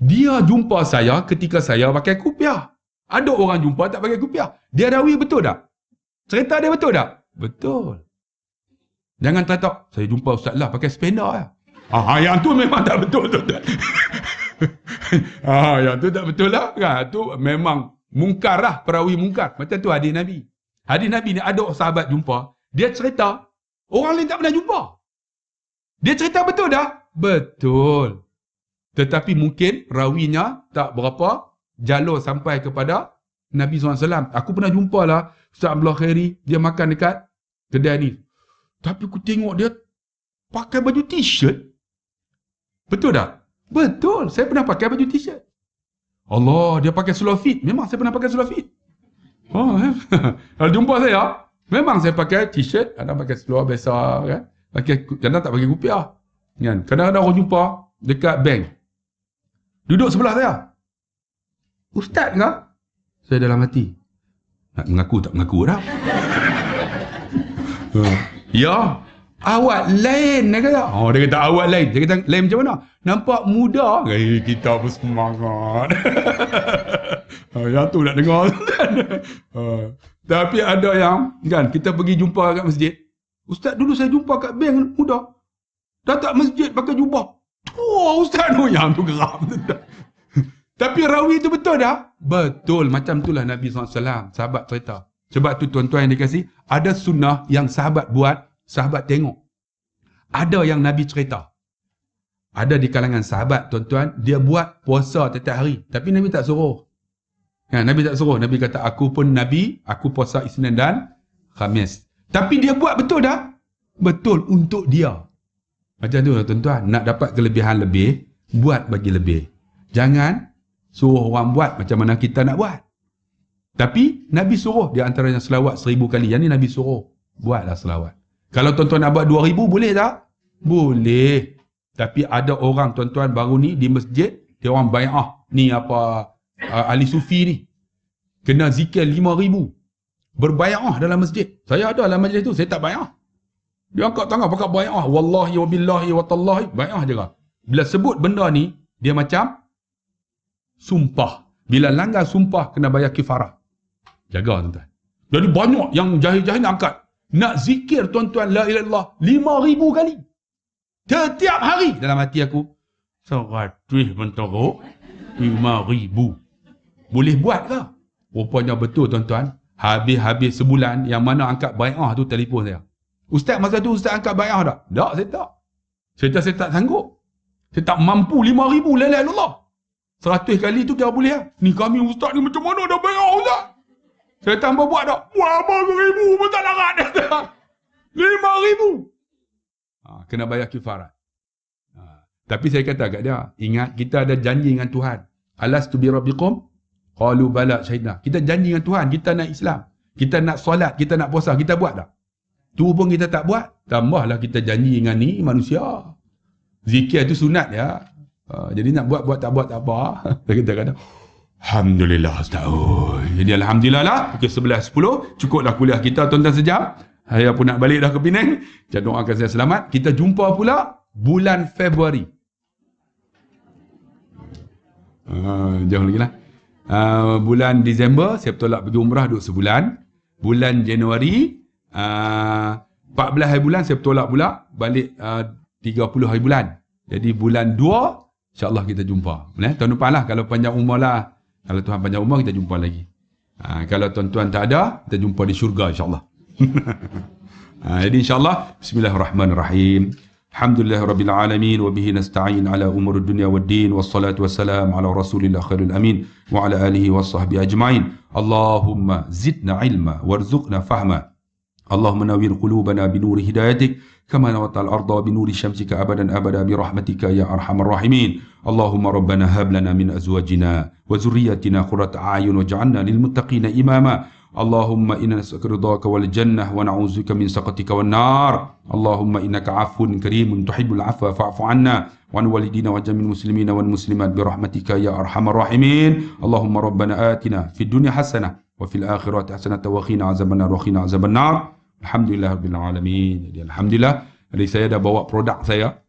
Dia jumpa saya ketika saya pakai kupiah. Ada orang jumpa tak pakai kupiah. Dia rawi betul tak? Cerita dia betul tak? Betul. Jangan tak saya jumpa ustaz lah pakai spender lah. Ah, yang tu memang tak betul tu. (laughs) ah, yang tu tak betul lah. Kan? Tu memang mungkar lah, perawi mungkar. Macam tu hadis Nabi. Hadis Nabi ni ada sahabat jumpa, dia cerita, orang lain tak pernah jumpa. Dia cerita betul dah? Betul. Tetapi mungkin rawinya tak berapa jalur sampai kepada Nabi SAW. Aku pernah jumpa lah Ustaz Abdullah Khairi, dia makan dekat kedai ni. Tapi aku tengok dia pakai baju t-shirt. Betul tak? Betul. Saya pernah pakai baju t-shirt. Allah, dia pakai seluar fit. Memang saya pernah pakai seluar fit. Oh, eh. (laughs) Kalau jumpa saya, memang saya pakai t-shirt, ada pakai seluar biasa kan. Pakai kadang tak pakai kupiah. Kan? Kadang-kadang orang jumpa dekat bank. Duduk sebelah saya. Ustaz ke? Saya dalam hati. Nak mengaku tak mengaku dah. uh, ya, awak lain dia kata. Oh, dia kata awak lain. Dia kata lain macam mana? Nampak muda. Eh, kita pun semangat. uh, (laughs) yang tu nak dengar. uh, (laughs) tapi ada yang, kan, kita pergi jumpa kat masjid. Ustaz dulu saya jumpa kat bank muda. Datang masjid pakai jubah. Tua Ustaz (laughs) tu. Yang tu geram. Tapi rawi itu betul dah? Betul. Macam itulah Nabi SAW. Sahabat cerita. Sebab tu tuan-tuan yang dikasih. Ada sunnah yang sahabat buat. Sahabat tengok. Ada yang Nabi cerita. Ada di kalangan sahabat tuan-tuan. Dia buat puasa setiap hari. Tapi Nabi tak suruh. Ya, Nabi tak suruh. Nabi kata aku pun Nabi. Aku puasa Isnin dan Khamis. Tapi dia buat betul dah? Betul untuk dia. Macam tu tuan-tuan. Nak dapat kelebihan lebih. Buat bagi lebih. Jangan suruh orang buat macam mana kita nak buat. Tapi Nabi suruh di antaranya selawat seribu kali. Yang ni Nabi suruh. Buatlah selawat. Kalau tuan-tuan nak buat dua ribu boleh tak? Boleh. Tapi ada orang tuan-tuan baru ni di masjid. Dia orang bayar. Ni apa uh, ahli sufi ni. Kena zikir lima ribu. Berbayar dalam masjid. Saya ada dalam majlis tu. Saya tak bayar. Dia angkat tangan pakai bayar. Wallahi wa billahi wa tallahi. Bayar je kan. Bila sebut benda ni. Dia macam sumpah. Bila langgar sumpah, kena bayar kifarah. Jaga tuan-tuan. Jadi banyak yang jahil-jahil nak angkat. Nak zikir tuan-tuan la ilaha illallah lima ribu kali. Setiap hari dalam hati aku. Seratus lima ribu. Boleh buat ke? Rupanya betul tuan-tuan. Habis-habis sebulan yang mana angkat bayar tu telefon saya. Ustaz masa tu Ustaz angkat bayar tak? Tak, saya tak. Saya tak, saya tak sanggup. Saya tak mampu lima ribu la ilaha illallah. Seratus kali tu kita boleh lah. Ni kami ustaz ni macam mana dah bayar ustaz? Saya tambah buat tak? Buat apa ribu pun tak larat. (laughs) Lima ribu. Ha, kena bayar kifarat. Ha, tapi saya kata kat dia, ingat kita ada janji dengan Tuhan. Alas tu bi rabbikum? Qalu bala syahidna. Kita janji dengan Tuhan, kita nak Islam. Kita nak solat, kita nak puasa, kita buat tak? Tu pun kita tak buat. Tambahlah kita janji dengan ni manusia. Zikir tu sunat ya. Uh, jadi nak buat buat tak buat tak apa. (laughs) kita kata Alhamdulillah Ustaz. Oh, jadi Alhamdulillah lah. Pukul 11.10. Cukuplah kuliah kita tuan-tuan sejam. Saya pun nak balik dah ke Penang. Saya doakan saya selamat. Kita jumpa pula bulan Februari. Uh, jauh lagi lah. Uh, bulan Disember, saya tolak pergi umrah duduk sebulan. Bulan Januari, uh, 14 hari bulan saya tolak pula. Balik uh, 30 hari bulan. Jadi bulan 2, insyaAllah kita jumpa. Eh, tahun depan lah. Kalau panjang umur lah. Kalau Tuhan panjang umur, kita jumpa lagi. Uh, kalau tuan-tuan tak ada, kita jumpa di syurga insyaAllah. uh, (laughs) jadi insyaAllah, Bismillahirrahmanirrahim. Alhamdulillah Rabbil Alamin wa bihi nasta'in ala umur dunia wa din wa salatu wa salam ala rasulillah khairul amin wa ala alihi wa sahbihi ajma'in Allahumma zidna ilma warzuqna fahma Allahumma nawir qulubana binuri hidayatik al-arda binuri syamsika abadan abada birahmatika ya arhamar rahimin Allahumma rabbana hab lana min azwajina wa zurriyatina qurrata a'yun waj'alna lil muttaqina imama اللهم إنا نسألك رضاك والجنة ونعوذ بك من سخطك والنار. اللهم إنك عفو كريم تحب العفو فاعف عنا وعن والدينا وجميع المسلمين والمسلمات برحمتك يا أرحم الراحمين. اللهم ربنا آتنا في الدنيا حسنة وفي الآخرة حسنة وقنا عذاب النار وقنا عذاب النار. Alhamdulillah Rabbil Alamin. Jadi Alhamdulillah. Jadi saya dah bawa produk saya.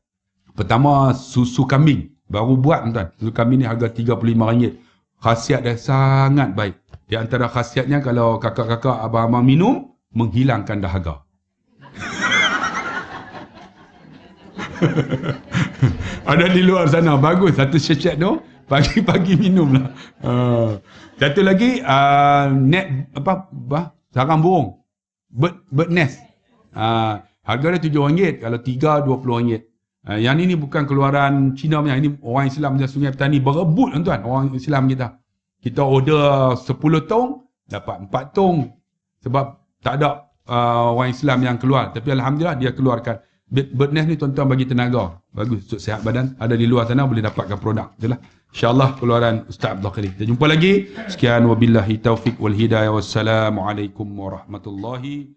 Pertama susu kambing. Baru buat tuan. Susu kambing ni harga RM35. Khasiat dia sangat baik. Di antara khasiatnya kalau kakak-kakak abang-abang minum. Menghilangkan dahaga. (laughs) Ada di luar sana. Bagus. Satu syecek tu. Pagi-pagi minum lah. Uh, satu lagi. Uh, net. Apa? Bah, sarang burung. Bird, bird nest. Uh, harga dia RM7, kalau tiga, RM20. Uh, yang ini bukan keluaran Cina punya. Ini orang Islam punya sungai petani berebut tuan, orang Islam kita. Kita order 10 tong, dapat 4 tong. Sebab tak ada uh, orang Islam yang keluar. Tapi Alhamdulillah dia keluarkan. Bird nest ni tuan-tuan bagi tenaga. Bagus untuk sihat badan. Ada di luar sana boleh dapatkan produk. Itulah. InsyaAllah keluaran Ustaz Abdul Khadir. Kita jumpa lagi. Sekian wabillahi taufiq wal hidayah. Wassalamualaikum warahmatullahi